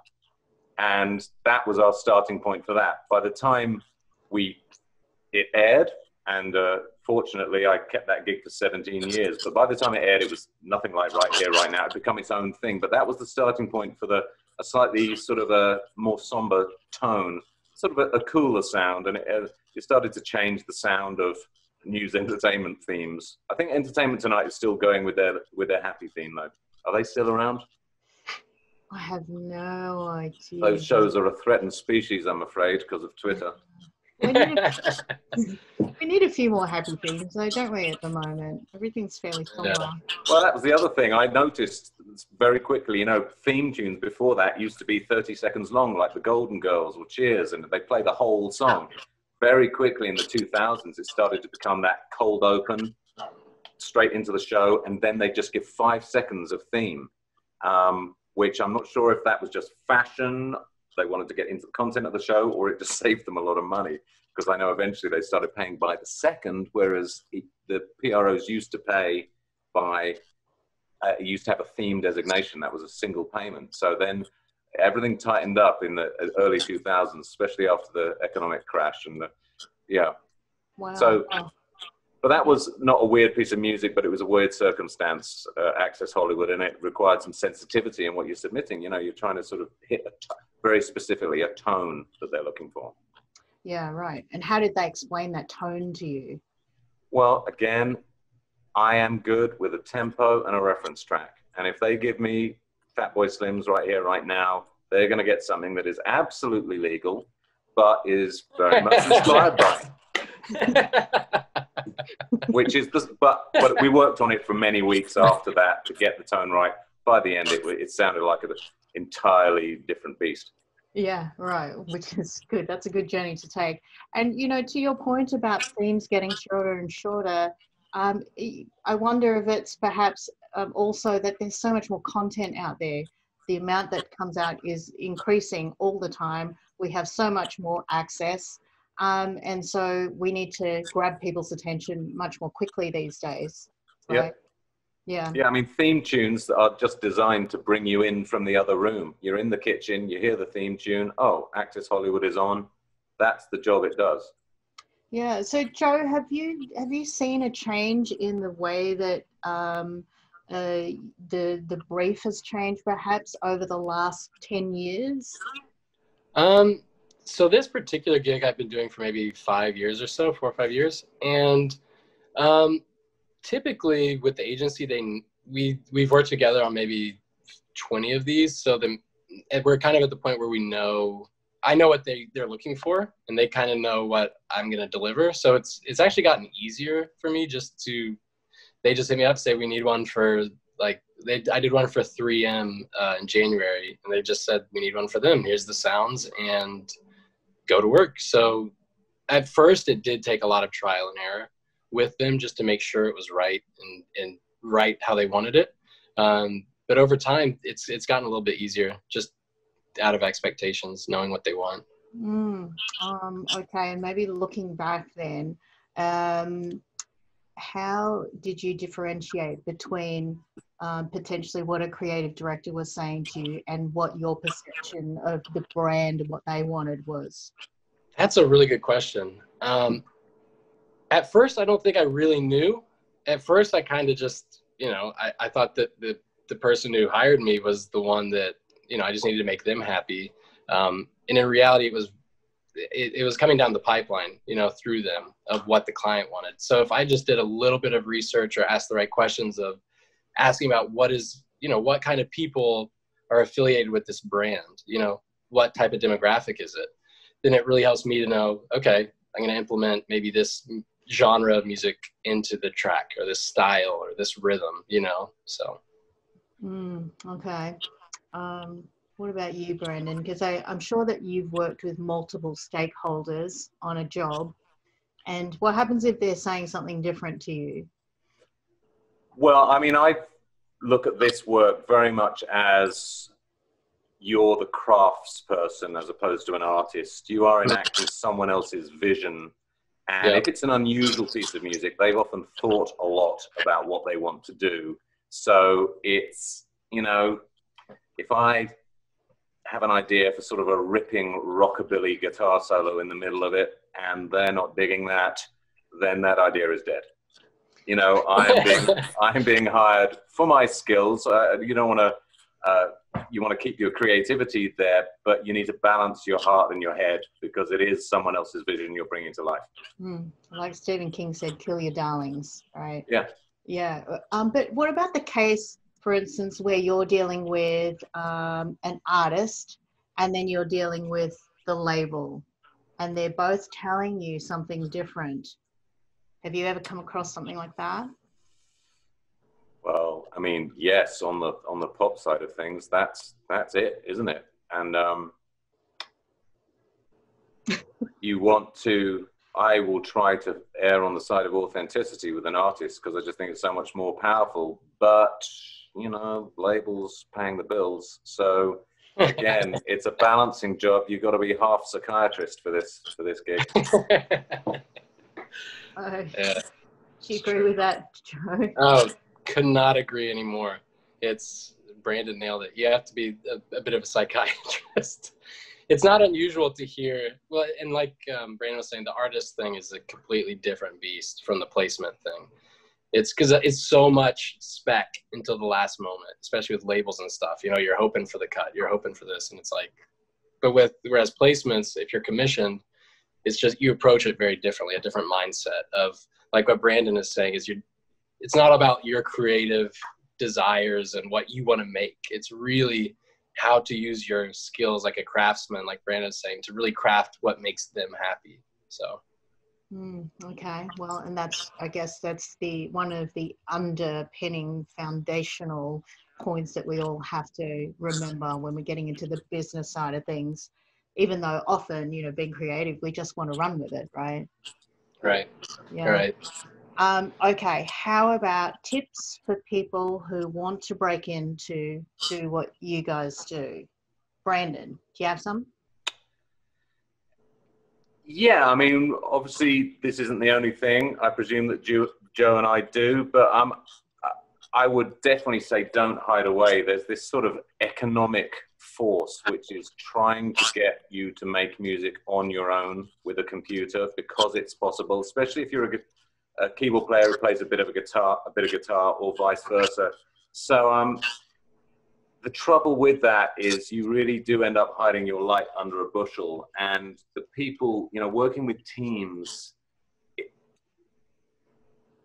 [SPEAKER 3] And that was our starting point for that. By the time we it aired, and uh, fortunately, I kept that gig for 17 years. But by the time it aired, it was nothing like right here, right now. It become its own thing. But that was the starting point for the a slightly sort of a more somber tone, sort of a, a cooler sound, and it, uh, it started to change the sound of news entertainment themes. I think Entertainment Tonight is still going with their with their happy theme though. Are they still around?
[SPEAKER 1] I have no idea.
[SPEAKER 3] Those shows are a threatened species, I'm afraid, because of Twitter.
[SPEAKER 1] We need, a, we need a few more happy themes, though, don't we, at the moment? Everything's fairly somber. Yeah.
[SPEAKER 3] Well, that was the other thing I noticed very quickly. You know, theme tunes before that used to be 30 seconds long, like the Golden Girls or Cheers, and they play the whole song. Very quickly in the 2000s, it started to become that cold open, straight into the show, and then they just give five seconds of theme, um, which I'm not sure if that was just fashion they wanted to get into the content of the show or it just saved them a lot of money because I know eventually they started paying by the second, whereas the PROs used to pay by, uh, used to have a theme designation that was a single payment. So then everything tightened up in the early 2000s, especially after the economic crash and the, yeah. Wow. So but that was not a weird piece of music, but it was a weird circumstance, uh, Access Hollywood, and it required some sensitivity in what you're submitting. You know, you're trying to sort of hit very specifically a tone that they're looking for.
[SPEAKER 1] Yeah, right. And how did they explain that tone to you?
[SPEAKER 3] Well, again, I am good with a tempo and a reference track. And if they give me Fatboy Slims right here, right now, they're going to get something that is absolutely legal, but is very much inspired by. which is the, but but we worked on it for many weeks after that to get the tone right. By the end, it it sounded like an entirely different beast.
[SPEAKER 1] Yeah, right, which is good. That's a good journey to take. And you know, to your point about themes getting shorter and shorter, um, I wonder if it's perhaps um, also that there's so much more content out there. The amount that comes out is increasing all the time. We have so much more access. Um, and so we need to grab people's attention much more quickly these days.
[SPEAKER 3] Right?
[SPEAKER 1] Yeah.
[SPEAKER 3] Yeah. I mean, theme tunes are just designed to bring you in from the other room. You're in the kitchen, you hear the theme tune. Oh, Access Hollywood is on. That's the job it does.
[SPEAKER 1] Yeah. So, Joe, have you have you seen a change in the way that um, uh, the the brief has changed, perhaps over the last ten years?
[SPEAKER 2] Um, so this particular gig I've been doing for maybe five years or so, four or five years, and um, typically with the agency, they we we've worked together on maybe twenty of these, so the we're kind of at the point where we know I know what they they're looking for, and they kind of know what I'm gonna deliver. So it's it's actually gotten easier for me just to they just hit me up say we need one for like they I did one for 3M uh, in January, and they just said we need one for them. Here's the sounds and go to work. So at first, it did take a lot of trial and error with them just to make sure it was right and and right how they wanted it. Um, but over time, it's it's gotten a little bit easier just out of expectations, knowing what they want.
[SPEAKER 1] Mm, um, okay, and maybe looking back then, um, how did you differentiate between um, potentially what a creative director was saying to you and what your perception of the brand and what they wanted was?
[SPEAKER 2] That's a really good question. Um, at first, I don't think I really knew. At first, I kind of just, you know, I, I thought that the, the person who hired me was the one that, you know, I just needed to make them happy. Um, and in reality, it was it, it was coming down the pipeline, you know, through them of what the client wanted. So if I just did a little bit of research or asked the right questions of asking about what is, you know, what kind of people are affiliated with this brand, you know, what type of demographic is it, then it really helps me to know, okay, I'm going to implement maybe this genre of music into the track or this style or this rhythm, you know, so.
[SPEAKER 1] Mm, okay. Um, what about you, Brandon? Because I'm sure that you've worked with multiple stakeholders on a job. And what happens if they're saying something different to you?
[SPEAKER 3] Well, I mean, I look at this work very much as you're the crafts person as opposed to an artist. You are enacting someone else's vision. And yeah. if it's an unusual piece of music, they've often thought a lot about what they want to do. So it's, you know, if I have an idea for sort of a ripping rockabilly guitar solo in the middle of it, and they're not digging that, then that idea is dead. You know, I'm being I'm being hired for my skills. Uh, you don't want to. Uh, you want to keep your creativity there, but you need to balance your heart and your head because it is someone else's vision you're bringing to life.
[SPEAKER 1] Mm, like Stephen King said, "Kill your darlings." Right?
[SPEAKER 3] Yeah.
[SPEAKER 1] Yeah. Um, but what about the case for instance, where you're dealing with um, an artist and then you're dealing with the label, and they're both telling you something different. Have you ever come across something like that?
[SPEAKER 3] Well, I mean, yes, on the on the pop side of things, that's that's it, isn't it? And um, you want to. I will try to err on the side of authenticity with an artist because I just think it's so much more powerful. But you know, labels paying the bills. So again, it's a balancing job. You've got to be half psychiatrist for this for this gig.
[SPEAKER 1] uh, yeah. Do you agree with that, Joe?
[SPEAKER 2] Oh, could not agree anymore. It's Brandon nailed it. You have to be a, a bit of a psychiatrist. It's not unusual to hear. Well, and like um, Brandon was saying, the artist thing is a completely different beast from the placement thing it's because it's so much spec until the last moment, especially with labels and stuff. You know, you're hoping for the cut, you're hoping for this, and it's like, but with whereas placements, if you're commissioned, it's just you approach it very differently, a different mindset of like what Brandon is saying is you. It's not about your creative desires and what you want to make. It's really how to use your skills like a craftsman, like Brandon's saying, to really craft what makes them happy. So.
[SPEAKER 1] Mm, okay, well, and that's, I guess, that's the one of the underpinning foundational points that we all have to remember when we're getting into the business side of things. Even though often, you know, being creative, we just want to run with it, right?
[SPEAKER 2] Right. Yeah. Right.
[SPEAKER 1] Um, okay, how about tips for people who want to break into do what you guys do? Brandon, do you have some?
[SPEAKER 3] Yeah, I mean, obviously, this isn't the only thing. I presume that Joe, Joe and I do, but um, I would definitely say don't hide away. There's this sort of economic force which is trying to get you to make music on your own with a computer because it's possible, especially if you're a, a keyboard player who plays a bit of a guitar, a bit of guitar, or vice versa. So, um, the trouble with that is you really do end up hiding your light under a bushel. And the people you know working with teams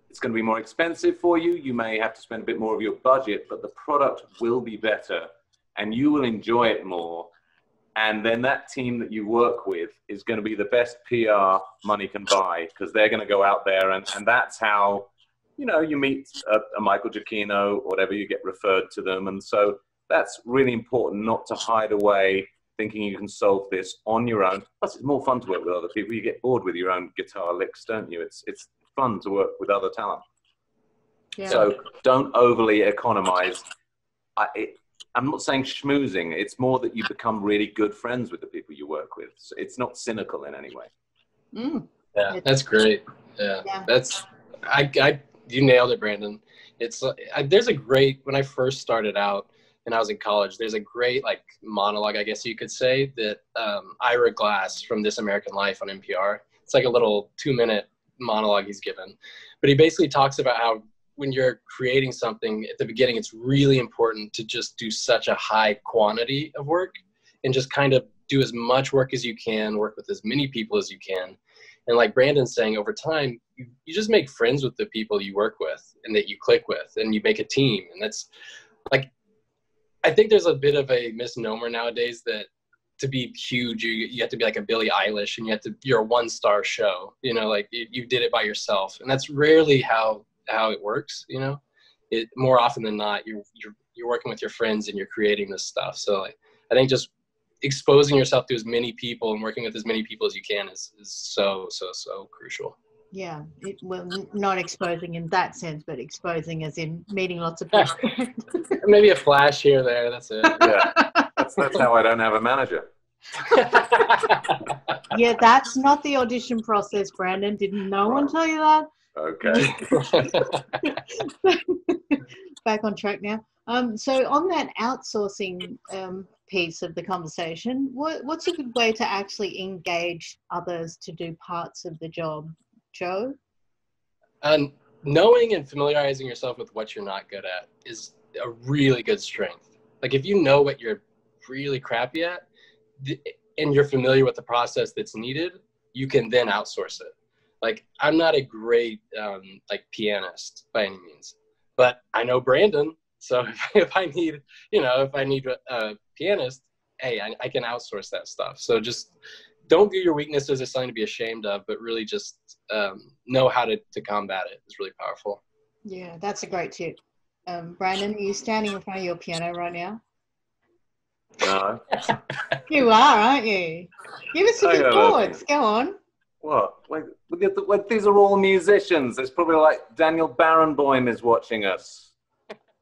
[SPEAKER 3] it's going to be more expensive for you. You may have to spend a bit more of your budget but the product will be better and you will enjoy it more and then that team that you work with is going to be the best PR money can buy because they're going to go out there and, and that's how you know you meet a, a Michael Giacchino or whatever you get referred to them and so that's really important not to hide away thinking you can solve this on your own. Plus, it's more fun to work with other people. You get bored with your own guitar licks, don't you? It's it's fun to work with other talent. Yeah. So don't overly economize. I, it, I'm not saying schmoozing. It's more that you become really good friends with the people you work with. So it's not cynical in any way.
[SPEAKER 2] Mm. Yeah, that's great. Yeah, yeah. that's I, I you nailed it, Brandon. It's I, there's a great when I first started out and I was in college, there's a great like monologue, I guess you could say, that um, Ira Glass from This American Life on NPR. It's like a little two minute monologue he's given, but he basically talks about how when you're creating something at the beginning, it's really important to just do such a high quantity of work and just kind of do as much work as you can, work with as many people as you can. And like Brandon's saying, over time, you, you just make friends with the people you work with and that you click with, and you make a team. And that's like I think there's a bit of a misnomer nowadays that to be huge, you, you have to be like a Billie Eilish and you have to, you're a one star show, you know, like you, you did it by yourself. And that's rarely how, how it works, you know, it more often than not, you're, you're, you're working with your friends and you're creating this stuff. So like, I think just exposing yourself to as many people and working with as many people as you can is, is so, so, so crucial.
[SPEAKER 1] Yeah it, well not exposing in that sense but exposing as in meeting lots of people.
[SPEAKER 2] Maybe a flash here there that's it.
[SPEAKER 3] Yeah. That's, that's how i don't have a manager.
[SPEAKER 1] Yeah that's not the audition process brandon. Didn't no one tell you that
[SPEAKER 3] okay
[SPEAKER 1] back on track now um, so on that outsourcing um, piece of the conversation what, what's a good way to actually engage others to do parts of the job Joe?
[SPEAKER 2] And knowing and familiarizing yourself with what you're not good at is a really good strength. Like if you know what you're really crappy at and you're familiar with the process that's needed, you can then outsource it. Like I'm not a great um, like pianist by any means, but I know Brandon. So if, if I need, you know, if I need a, a pianist, hey, I, I, can outsource that stuff. So just don't view your weaknesses as something to be ashamed of, but really just um, know how to, to combat it is really powerful.
[SPEAKER 1] Yeah, that's a great tip. Um, Brandon, are you standing in front of your piano right now?
[SPEAKER 3] No.
[SPEAKER 1] you are, aren't you? Give us some good chords. Go on.
[SPEAKER 3] What? Wait, wait, these are all musicians. It's probably like Daniel Barenboim is watching us.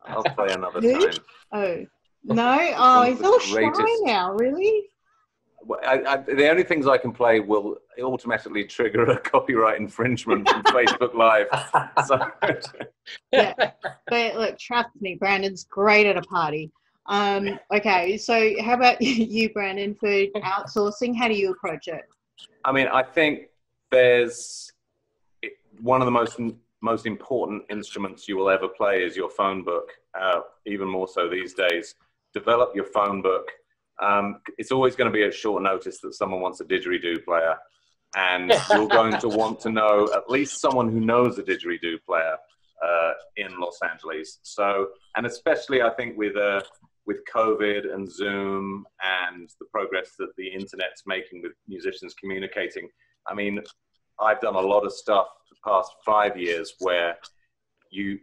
[SPEAKER 3] I'll play another time.
[SPEAKER 1] Oh, no. Oh, he's all shy now, really?
[SPEAKER 3] I, I, the only things I can play will automatically trigger a copyright infringement from Facebook Live. So.
[SPEAKER 1] yeah, but look, trust me, Brandon's great at a party. Um, okay, so how about you, Brandon, for outsourcing? How do you approach it?
[SPEAKER 3] I mean, I think there's one of the most most important instruments you will ever play is your phone book. Uh, even more so these days. Develop your phone book um, it's always going to be at short notice that someone wants a didgeridoo player, and you're going to want to know at least someone who knows a didgeridoo player uh, in Los Angeles. So, and especially I think with uh, with COVID and Zoom and the progress that the internet's making with musicians communicating. I mean, I've done a lot of stuff the past five years where you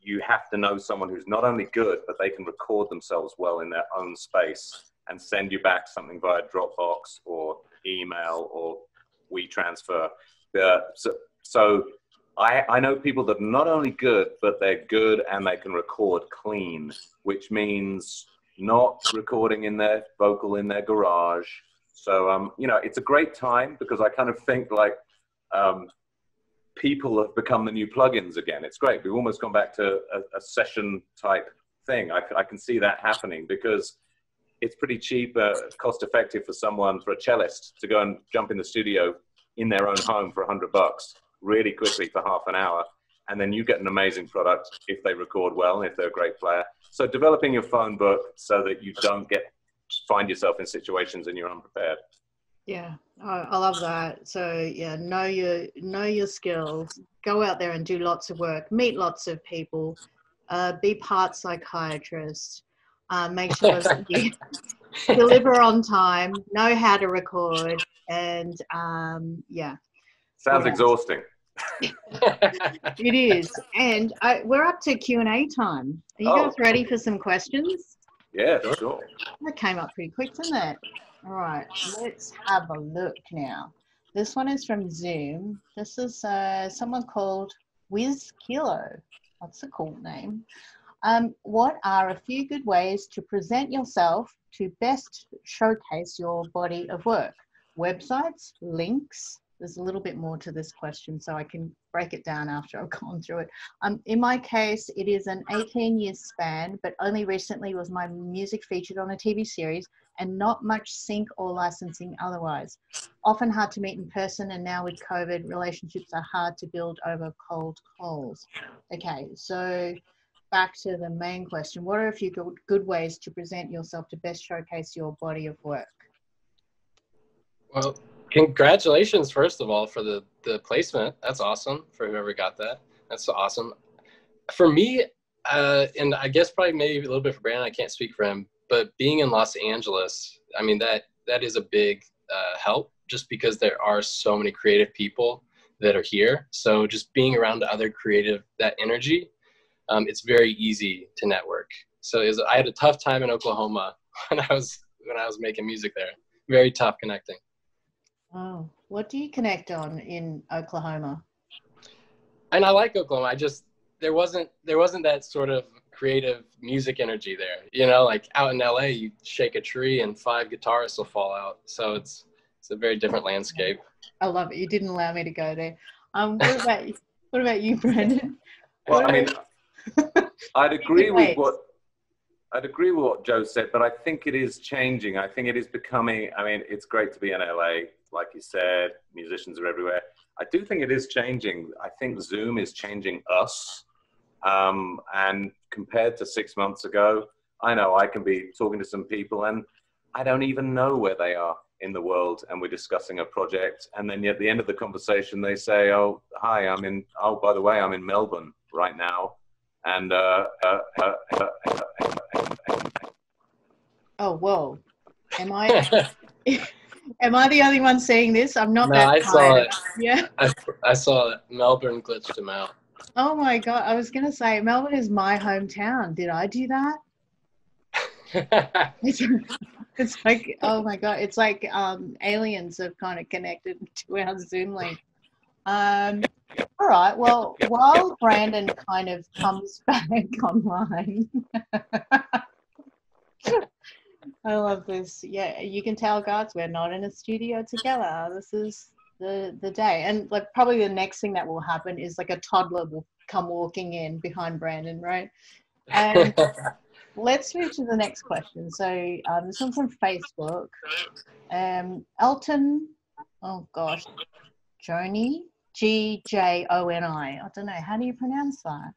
[SPEAKER 3] you have to know someone who's not only good but they can record themselves well in their own space and send you back something via Dropbox or email or WeTransfer. Uh, so, so I, I know people that are not only good, but they're good and they can record clean, which means not recording in their vocal in their garage. So, um, you know, it's a great time because I kind of think like um, people have become the new plugins again. It's great. We've almost gone back to a, a session type thing. I, I can see that happening because it's pretty cheap, uh, cost effective for someone, for a cellist, to go and jump in the studio in their own home for a hundred bucks really quickly for half an hour. And then you get an amazing product if they record well and if they're a great player. So developing your phone book so that you don't get find yourself in situations and you're unprepared.
[SPEAKER 1] Yeah, I love that. So yeah, know your know your skills. Go out there and do lots of work. Meet lots of people. Uh, be part psychiatrist. Uh, make sure that you deliver on time. Know how to record, and um, yeah.
[SPEAKER 3] Sounds exhausting.
[SPEAKER 1] it is, and I, we're up to Q and A time. Are you oh. guys ready for some questions?
[SPEAKER 3] Yeah, sure.
[SPEAKER 1] That came up pretty quick, didn't it? All right, let's have a look now. This one is from Zoom. This is uh, someone called Wiz Kilo. That's a cool name. Um, what are a few good ways to present yourself to best showcase your body of work? Websites, links, there's a little bit more to this question, so I can break it down after I've gone through it. Um, in my case, it is an 18 year span, but only recently was my music featured on a TV series and not much sync or licensing otherwise. Often hard to meet in person, and now with COVID, relationships are hard to build over cold calls. Okay, so back to the main question What are a few good, ways to present yourself to best showcase your body of work?
[SPEAKER 2] Well, congratulations first of all for the the placement that's awesome for whoever got that that's awesome for me uh, and i guess probably maybe a little bit for brandon i can't speak for him but being in los angeles i mean that that is a big uh, help just because there are so many creative people that are here. So just being around other creative that energy um, it's very easy to network. So was, i had a tough time in oklahoma when i was when i was making music there. Very tough connecting.
[SPEAKER 1] Oh, what do you connect on in Oklahoma?
[SPEAKER 2] And I like Oklahoma. I just there wasn't there wasn't that sort of creative music energy there. You know, like out in LA, you shake a tree and five guitarists will fall out. So it's it's a very different landscape.
[SPEAKER 1] I love it. You didn't allow me to go there. Um, what about you? What about you, Brandon?
[SPEAKER 3] Well, I mean, I'd agree with what I'd agree with what Joe said, but I think it is changing. I think it is becoming. I mean, it's great to be in LA like you said, musicians are everywhere. I do think it is changing. I think Zoom is changing us. Um, and compared to six months ago, I know I can be talking to some people and I don't even know where they are in the world and we're discussing a project. And then at the end of the conversation, they say, Oh, hi, I'm in, oh, by the way, I'm in Melbourne right now. And, uh, uh, uh, uh, uh,
[SPEAKER 1] uh oh, whoa. Am I? Am I the only one seeing this? I'm not.
[SPEAKER 2] No,
[SPEAKER 1] I
[SPEAKER 2] saw it. Yeah. I, I saw it. Melbourne glitched him out.
[SPEAKER 1] Oh my god! I was gonna say Melbourne is my hometown. Did I do that? it's, it's like oh my god! It's like um, aliens have kind of connected to our Zoom link. Um, all right. Well, while Brandon kind of comes back online. I love this. Yeah, you can tell, guys, we're not in a studio together. This is the the day, and like probably the next thing that will happen is like a toddler will come walking in behind Brandon, right? And let's move to the next question. So um, this one's from Facebook. Um, Elton, oh gosh, Joni, G J O N I. I don't know. How do you pronounce that?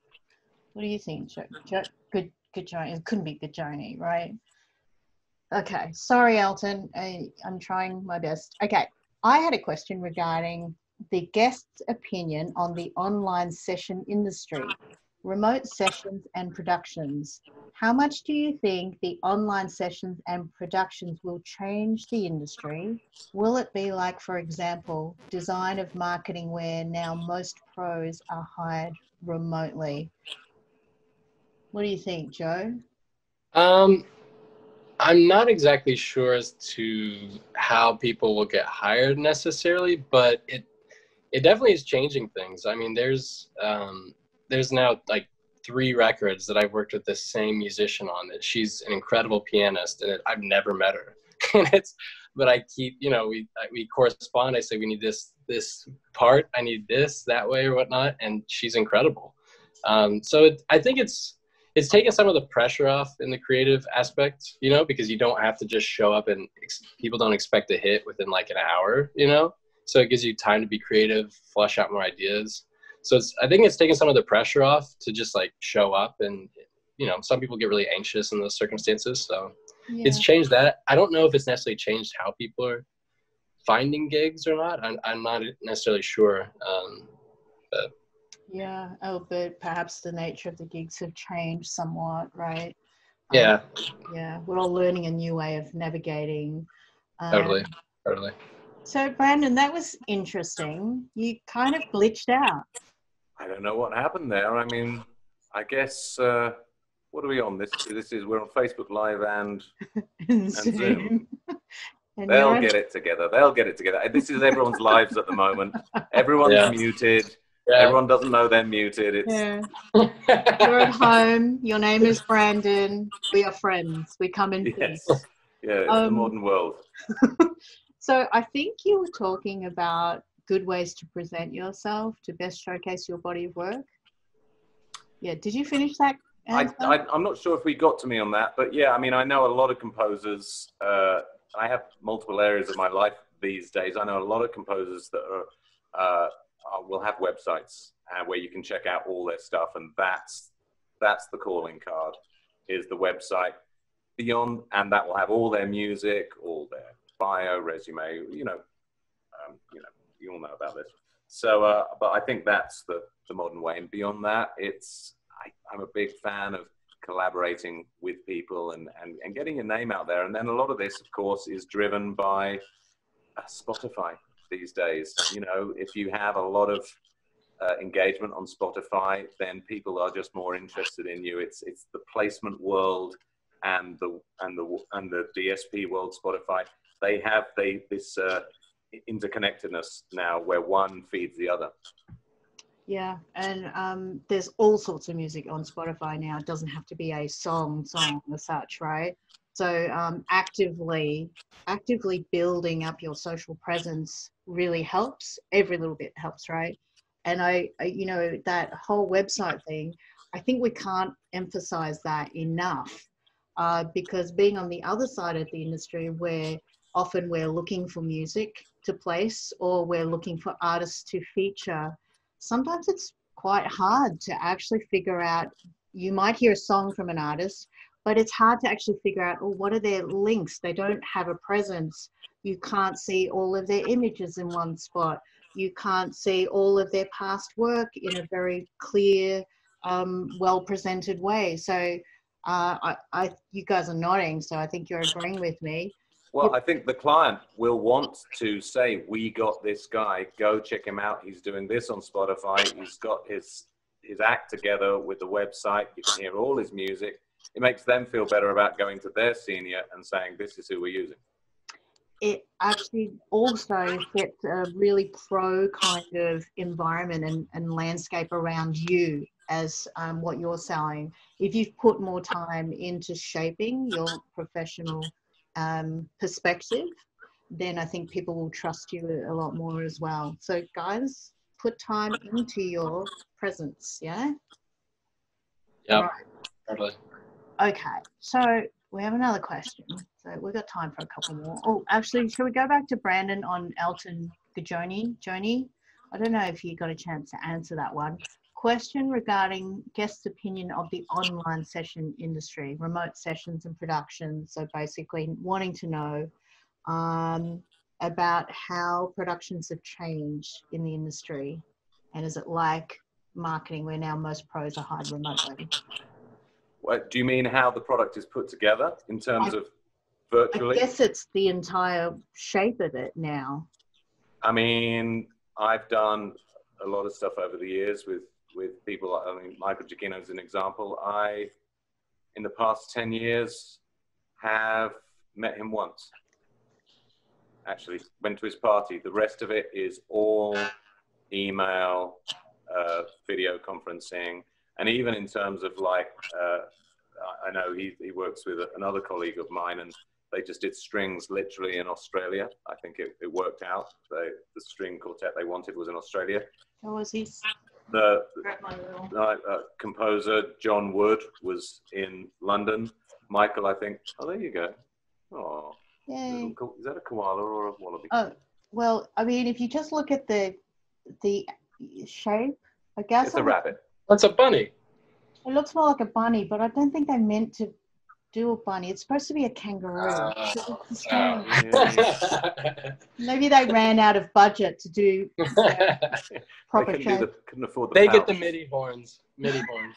[SPEAKER 1] What do you think? Jo- jo- good, good Joni. It couldn't be good Joni, right? Okay, sorry, Elton. I, I'm trying my best. Okay, I had a question regarding the guest's opinion on the online session industry, remote sessions and productions. How much do you think the online sessions and productions will change the industry? Will it be like, for example, design of marketing where now most pros are hired remotely? What do you think, Joe?
[SPEAKER 2] Um, I'm not exactly sure as to how people will get hired necessarily, but it it definitely is changing things. I mean, there's um, there's now like three records that I've worked with the same musician on. That she's an incredible pianist, and I've never met her. and it's but I keep you know we we correspond. I say we need this this part. I need this that way or whatnot, and she's incredible. Um, so it, I think it's it's taken some of the pressure off in the creative aspect, you know, because you don't have to just show up and ex- people don't expect a hit within like an hour, you know. So it gives you time to be creative, flush out more ideas. So it's, I think it's taken some of the pressure off to just like show up and you know, some people get really anxious in those circumstances. So
[SPEAKER 1] Yeah.
[SPEAKER 2] it's changed that. I don't know if it's necessarily changed how people are finding gigs or not. I'm, I'm not necessarily sure. Um,
[SPEAKER 1] Yeah, oh, but perhaps the nature of the gigs have changed somewhat, right? Um,
[SPEAKER 2] yeah,
[SPEAKER 1] yeah, we're all learning a new way of navigating. Um,
[SPEAKER 2] totally, totally.
[SPEAKER 1] So, Brandon, that was interesting. You kind of glitched out.
[SPEAKER 3] I don't know what happened there. I mean, I guess uh, what are we on? This this is we're on Facebook Live and
[SPEAKER 1] in
[SPEAKER 3] Zoom.
[SPEAKER 1] Zoom. and
[SPEAKER 3] they'll get it together. They'll get it together. This is everyone's lives at the moment. Everyone's
[SPEAKER 2] Yeah.
[SPEAKER 3] muted.
[SPEAKER 2] Yeah.
[SPEAKER 3] Everyone doesn't know they're muted. It's
[SPEAKER 1] Yeah. You're at home. Your name is Brandon. We are friends. We come in
[SPEAKER 3] yes,
[SPEAKER 1] peace.
[SPEAKER 3] yeah, it's the
[SPEAKER 1] Um,
[SPEAKER 3] modern world.
[SPEAKER 1] So I think you were talking about good ways to present yourself to best showcase your body of work. Yeah. Did you finish that?
[SPEAKER 3] I,
[SPEAKER 1] answer?
[SPEAKER 3] I, I'm not sure if we got to me on that, but yeah, I mean, I know a lot of composers. Uh, I have multiple areas of my life these days. I know a lot of composers that are uh, uh, will have websites uh, where you can check out all their stuff, and that's that's the calling card is the website beyond, and that will have all their music, all their bio, resume. You know, um, you know, you all know about this. So, uh, but I think that's the the modern way, and beyond that, it's I, I'm a big fan of collaborating with people and, and, and getting your name out there. And then a lot of this, of course, is driven by uh, Spotify these days. You know, if you have a lot of uh, engagement on Spotify, then people are just more interested in you. It's it's the placement world and the and the and the DSP world. Spotify they have they this uh, interconnectedness now where one feeds the other.
[SPEAKER 1] Yeah, and um, there's all sorts of music on Spotify now. It doesn't have to be a song, song as such, right? So um, actively, actively building up your social presence really helps. Every little bit helps, right? And I, I, you know, that whole website thing, I think we can't emphasize that enough, uh, because being on the other side of the industry, where often we're looking for music to place or we're looking for artists to feature sometimes it's quite hard to actually figure out you might hear a song from an artist but it's hard to actually figure out oh what are their links they don't have a presence you can't see all of their images in one spot you can't see all of their past work in a very clear um, well presented way so uh, I, I you guys are nodding so i think you're agreeing with me
[SPEAKER 3] Well, I think the client will want to say, "We got this guy. Go check him out. He's doing this on Spotify. He's got his his act together with the website. You can hear all his music. It makes them feel better about going to their senior and saying, "This is who we're using."
[SPEAKER 1] it actually also sets a really pro kind of environment and, and landscape around you as um, what you're selling. If you've put more time into shaping your professional um, perspective, then I think people will trust you a lot more as well. So, guys, put time into your presence, yeah?
[SPEAKER 2] Yep.
[SPEAKER 1] Right.
[SPEAKER 2] Totally.
[SPEAKER 1] Okay, so we have another question. So we've got time for a couple more. Oh, actually, should we go back to Brandon on Elton Gajoni? Joni, I don't know if you got a chance to answer that one. Question regarding guest opinion of the online session industry, remote sessions and productions. So basically, wanting to know um, about how productions have changed in the industry, and is it like marketing where now most pros are hired remotely?
[SPEAKER 3] What, do you mean how the product is put together in terms of virtually?
[SPEAKER 1] I guess it's the entire shape of it now.
[SPEAKER 3] I mean, I've done a lot of stuff over the years with with people. I mean, Michael Giacchino is an example. I, in the past ten years, have met him once. Actually, went to his party. The rest of it is all email, uh, video conferencing, and even in terms of like, uh, I know he he works with another colleague of mine, and they just did strings literally in Australia. I think it, it worked out. They, the string quartet they wanted was in Australia.
[SPEAKER 1] How was he?
[SPEAKER 3] The uh, uh, composer John Wood was in London. Michael, I think. Oh, there you go. Oh,
[SPEAKER 1] Yay.
[SPEAKER 3] is that a koala or a wallaby?
[SPEAKER 1] Oh, well, I mean, if you just look at the the shape, I guess.
[SPEAKER 3] it's a rabbit.
[SPEAKER 2] That's a bunny.
[SPEAKER 1] It looks more like a bunny, but I don't think they meant to do a bunny. It's supposed to be a kangaroo.
[SPEAKER 2] Uh,
[SPEAKER 1] So it's strange. Maybe they ran out of budget to do
[SPEAKER 3] They
[SPEAKER 1] proper
[SPEAKER 3] couldn't, do the, couldn't afford the
[SPEAKER 2] they get the
[SPEAKER 3] pouch.
[SPEAKER 2] MIDI horns. MIDI horns.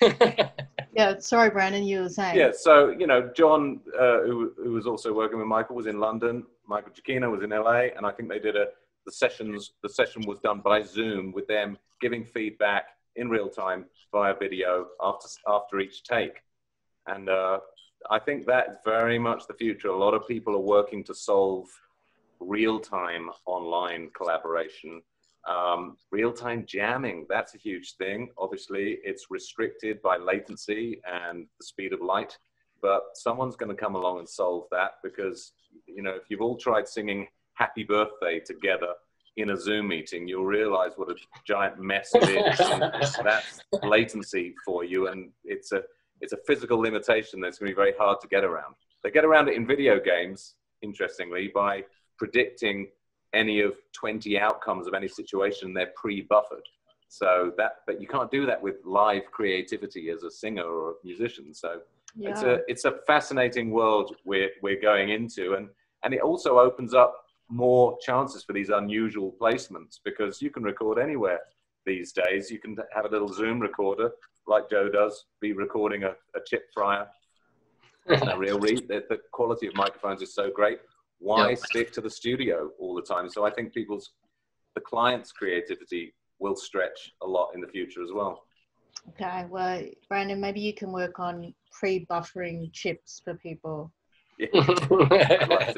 [SPEAKER 1] Yeah, sorry, Brandon, you were saying.
[SPEAKER 3] Yeah, so you know, John, uh, who, who was also working with Michael, was in London. Michael Giacchino was in LA, and I think they did a the sessions. The session was done by Zoom with them giving feedback in real time via video after after each take, and uh, I think that is very much the future. A lot of people are working to solve real time online collaboration. Um, real time jamming, that's a huge thing. Obviously, it's restricted by latency and the speed of light, but someone's going to come along and solve that because, you know, if you've all tried singing Happy Birthday together in a Zoom meeting, you'll realize what a giant mess it is. and that's latency for you, and it's a it's a physical limitation that's going to be very hard to get around. They get around it in video games, interestingly, by predicting any of 20 outcomes of any situation. They're pre-buffered. So that, but you can't do that with live creativity as a singer or a musician. So
[SPEAKER 1] yeah.
[SPEAKER 3] it's a it's a fascinating world we're we're going into, and and it also opens up more chances for these unusual placements because you can record anywhere these days. You can have a little Zoom recorder like Joe does, be recording a, a chip fryer. There's no real reason. The, the quality of microphones is so great. Why
[SPEAKER 2] Yep.
[SPEAKER 3] stick to the studio all the time? So I think people's the client's creativity will stretch a lot in the future as well.
[SPEAKER 1] Okay, well, Brandon, maybe you can work on pre-buffering chips for people.
[SPEAKER 3] I'd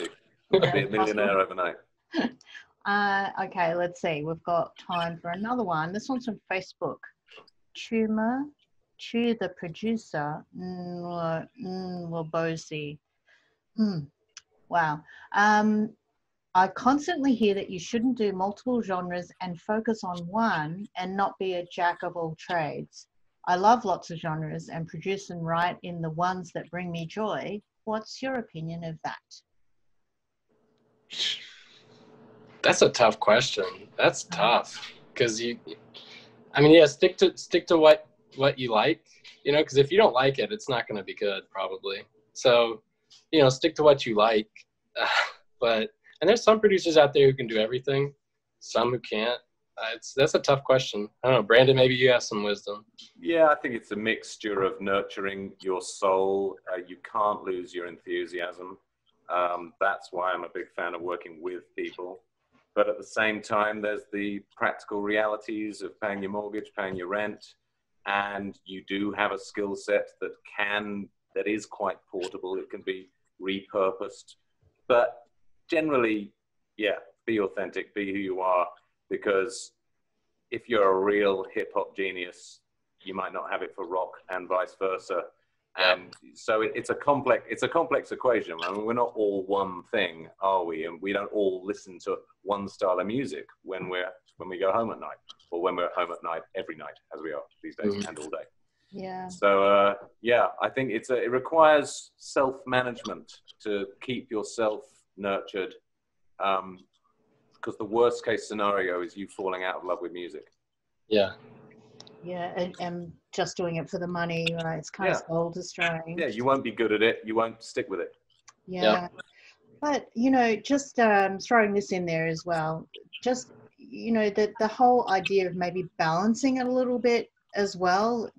[SPEAKER 1] Yeah,
[SPEAKER 3] be a millionaire overnight.
[SPEAKER 1] Uh, okay, let's see. We've got time for another one. This one's from Facebook. Tumor, Chu the producer, Nwabosi. Hmm. Wow. Um, I constantly hear that you shouldn't do multiple genres and focus on one and not be a jack of all trades. I love lots of genres and produce and write in the ones that bring me joy. What's your opinion of that?
[SPEAKER 2] That's a tough question. That's tough because you, I mean, yeah, stick to stick to what what you like, you know, because if you don't like it, it's not going to be good probably. So, you know, stick to what you like. but and there's some producers out there who can do everything, some who can't. Uh, it's that's a tough question. I don't know, Brandon. Maybe you have some wisdom.
[SPEAKER 3] Yeah, I think it's a mixture of nurturing your soul. Uh, you can't lose your enthusiasm. Um, that's why I'm a big fan of working with people. But at the same time, there's the practical realities of paying your mortgage, paying your rent, and you do have a skill set that can, that is quite portable. It can be repurposed. But generally, yeah, be authentic, be who you are, because if you're a real hip hop genius, you might not have it for rock and vice versa. And so it, it's a complex it's a complex equation. I mean, we're not all one thing, are we? And we don't all listen to one style of music when we're when we go home at night, or when we're at home at night every night, as we are these days
[SPEAKER 2] Mhm.
[SPEAKER 3] and all day.
[SPEAKER 1] Yeah.
[SPEAKER 3] So uh, yeah, I think it's a, it requires self management to keep yourself nurtured, because the worst case scenario is you falling out of love with music.
[SPEAKER 2] Yeah.
[SPEAKER 1] Yeah, and, and just doing it for the money, right? It's kind of
[SPEAKER 3] Yeah.
[SPEAKER 1] soul destroying.
[SPEAKER 3] Yeah, you won't be good at it. You won't stick with it.
[SPEAKER 1] Yeah. But, you know, just um, throwing this in there as well, just, you know, the, the whole idea of maybe balancing it a little bit as well,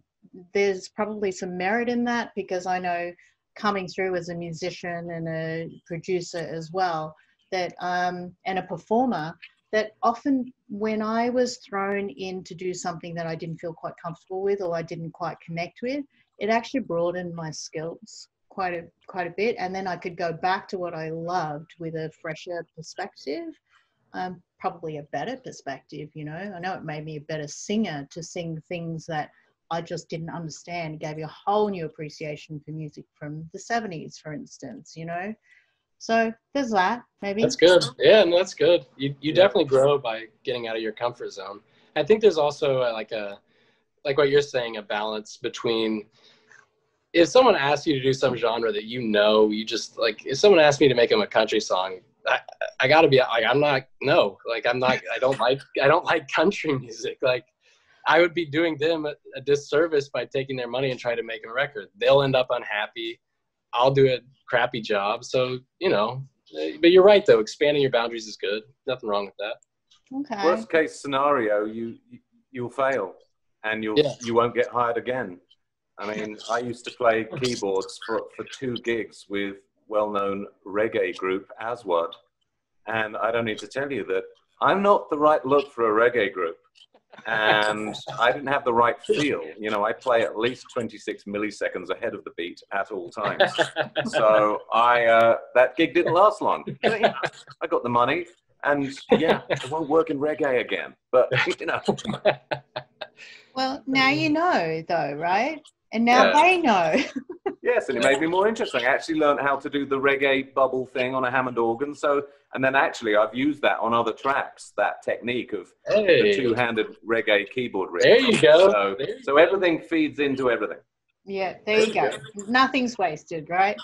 [SPEAKER 1] there's probably some merit in that because I know coming through as a musician and a producer as well, that, um, and a performer, that often when I was thrown in to do something that I didn't feel quite comfortable with or I didn't quite connect with, it actually broadened my skills quite a quite a bit, and then I could go back to what I loved with a fresher perspective, um, probably a better perspective. You know, I know it made me a better singer to sing things that I just didn't understand. It gave you a whole new appreciation for music from the '70s, for instance. You know, so there's that. Maybe
[SPEAKER 2] That's good. Yeah, no, that's good. You you
[SPEAKER 3] Yeah.
[SPEAKER 2] definitely grow by getting out of your comfort zone. I think there's also like a like what you're saying a balance between if someone asks you to do some genre that you know you just like if someone asks me to make them a country song I, I gotta be like I'm not no like I'm not I don't like I don't like country music like I would be doing them a, a disservice by taking their money and trying to make a record. They'll end up unhappy. I'll do a crappy job. So, you know, but you're right though. Expanding your boundaries is good. Nothing wrong with that.
[SPEAKER 1] Okay.
[SPEAKER 3] Worst case scenario, you you'll fail, and you'll
[SPEAKER 2] Yeah.
[SPEAKER 3] you won't get hired again. I mean, I used to play keyboards for, for two gigs with well-known reggae group Aswad, and I don't need to tell you that I'm not the right look for a reggae group, and I didn't have the right feel. You know, I play at least 26 milliseconds ahead of the beat at all times. So I uh, that gig didn't last long. I got the money, and yeah, it won't work in reggae again. But you know,
[SPEAKER 1] Well, now you know, though, right? And now
[SPEAKER 2] Yeah.
[SPEAKER 1] they know.
[SPEAKER 3] yes, and it made me more interesting. I actually learned how to do the reggae bubble thing on a Hammond organ. So, and then actually, I've used that on other tracks. That technique of the two-handed reggae keyboard riff.
[SPEAKER 2] there you go.
[SPEAKER 3] So,
[SPEAKER 2] you
[SPEAKER 3] so
[SPEAKER 2] go.
[SPEAKER 3] everything feeds into everything.
[SPEAKER 1] Yeah, there you go. Nothing's wasted, right?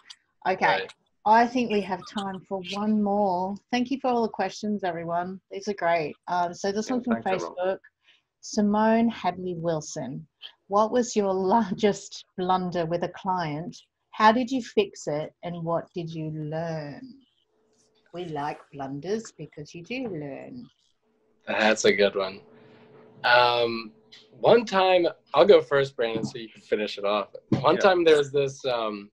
[SPEAKER 1] Okay.
[SPEAKER 2] Right.
[SPEAKER 1] I think we have time for one more. Thank you for all the questions, everyone. These are great. Um, so this
[SPEAKER 3] Yeah,
[SPEAKER 1] one's from
[SPEAKER 3] thanks, everyone.
[SPEAKER 1] Facebook. Simone Hadley Wilson. What was your largest blunder with a client? How did you fix it? And what did you learn? We like blunders because you do learn.
[SPEAKER 2] That's a good one. Um, one time, I'll go first, Brandon, so you can finish it off. One
[SPEAKER 3] Yeah.
[SPEAKER 2] time, there was this, um,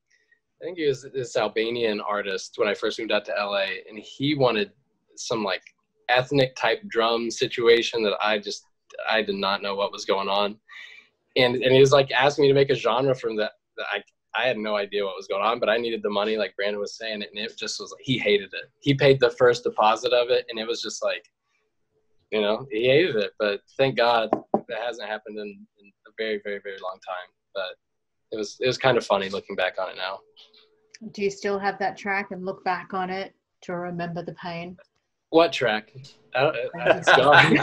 [SPEAKER 2] I think he was this Albanian artist when I first moved out to LA, and he wanted some like ethnic type drum situation that I just I did not know what was going on, and and he was like asking me to make a genre from that I. I had no idea what was going on, but I needed the money, like Brandon was saying, it and it just was he hated it. He paid the first deposit of it, and it was just like, you know, he hated it. But thank God that hasn't happened in, in a very, very, very long time. But it was it was kind of funny looking back on it now.
[SPEAKER 1] Do you still have that track and look back on it to remember the pain?
[SPEAKER 2] What track? Uh, uh, I don't- It's gone.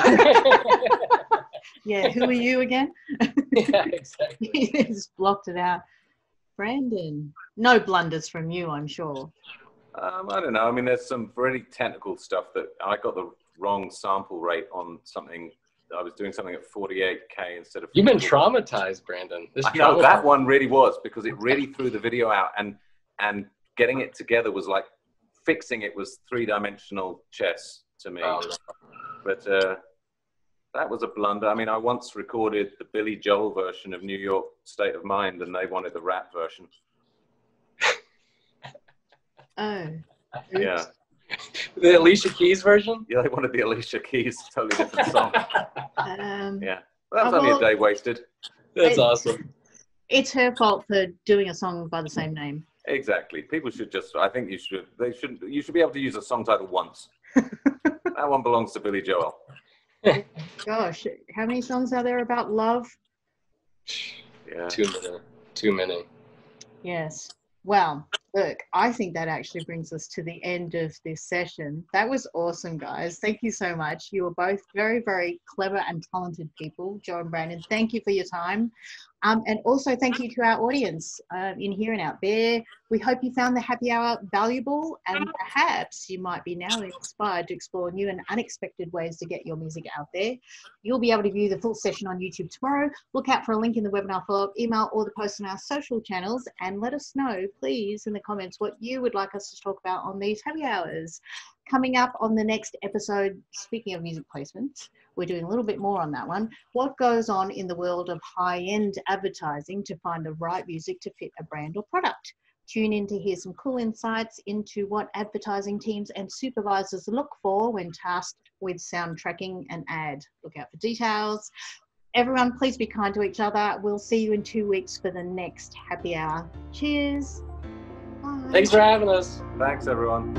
[SPEAKER 1] Yeah, who are you again?
[SPEAKER 2] yeah, exactly.
[SPEAKER 1] he just blocked it out. Brandon, no blunders from you, I'm sure.
[SPEAKER 3] Um, I don't know. I mean, there's some really technical stuff that I got the wrong sample rate on something. I was doing something at 48k instead of.
[SPEAKER 2] You've been traumatized, Brandon. This
[SPEAKER 3] I know that one really was because it really threw the video out, and and getting it together was like fixing it was three dimensional chess to me.
[SPEAKER 2] Oh,
[SPEAKER 3] But uh, that was a blunder. I mean, I once recorded the Billy Joel version of New York State of Mind, and they wanted the rap version.
[SPEAKER 1] Oh.
[SPEAKER 3] Yeah,
[SPEAKER 2] the Alicia Keys version.
[SPEAKER 3] yeah, they wanted the Alicia Keys, totally different song.
[SPEAKER 1] Um,
[SPEAKER 3] Yeah, well, that was only a day wasted.
[SPEAKER 2] That's
[SPEAKER 1] It-
[SPEAKER 2] awesome.
[SPEAKER 1] It's her fault for doing a song by the same name.
[SPEAKER 3] Exactly. People should just. I think you should. They should. You should be able to use a song title once. that one belongs to Billy Joel.
[SPEAKER 1] Gosh, how many songs are there about love?
[SPEAKER 3] Yeah.
[SPEAKER 2] Too many. Too many.
[SPEAKER 1] Yes. Well, look, I think that actually brings us to the end of this session. That was awesome, guys. Thank you so much. You were both very, very clever and talented people, Joe and Brandon. Thank you for your time. Um, and also, thank you to our audience um, in here and out there. We hope you found the happy hour valuable and perhaps you might be now inspired to explore new and unexpected ways to get your music out there. You'll be able to view the full session on YouTube tomorrow. Look out for a link in the webinar follow up email or the post on our social channels and let us know, please, in the comments what you would like us to talk about on these happy hours. Coming up on the next episode, speaking of music placements, we're doing a little bit more on that one. What goes on in the world of high end advertising to find the right music to fit a brand or product? Tune in to hear some cool insights into what advertising teams and supervisors look for when tasked with soundtracking an ad. Look out for details. Everyone, please be kind to each other. We'll see you in two weeks for the next happy hour. Cheers. Bye.
[SPEAKER 2] Thanks for having us.
[SPEAKER 3] Thanks, everyone.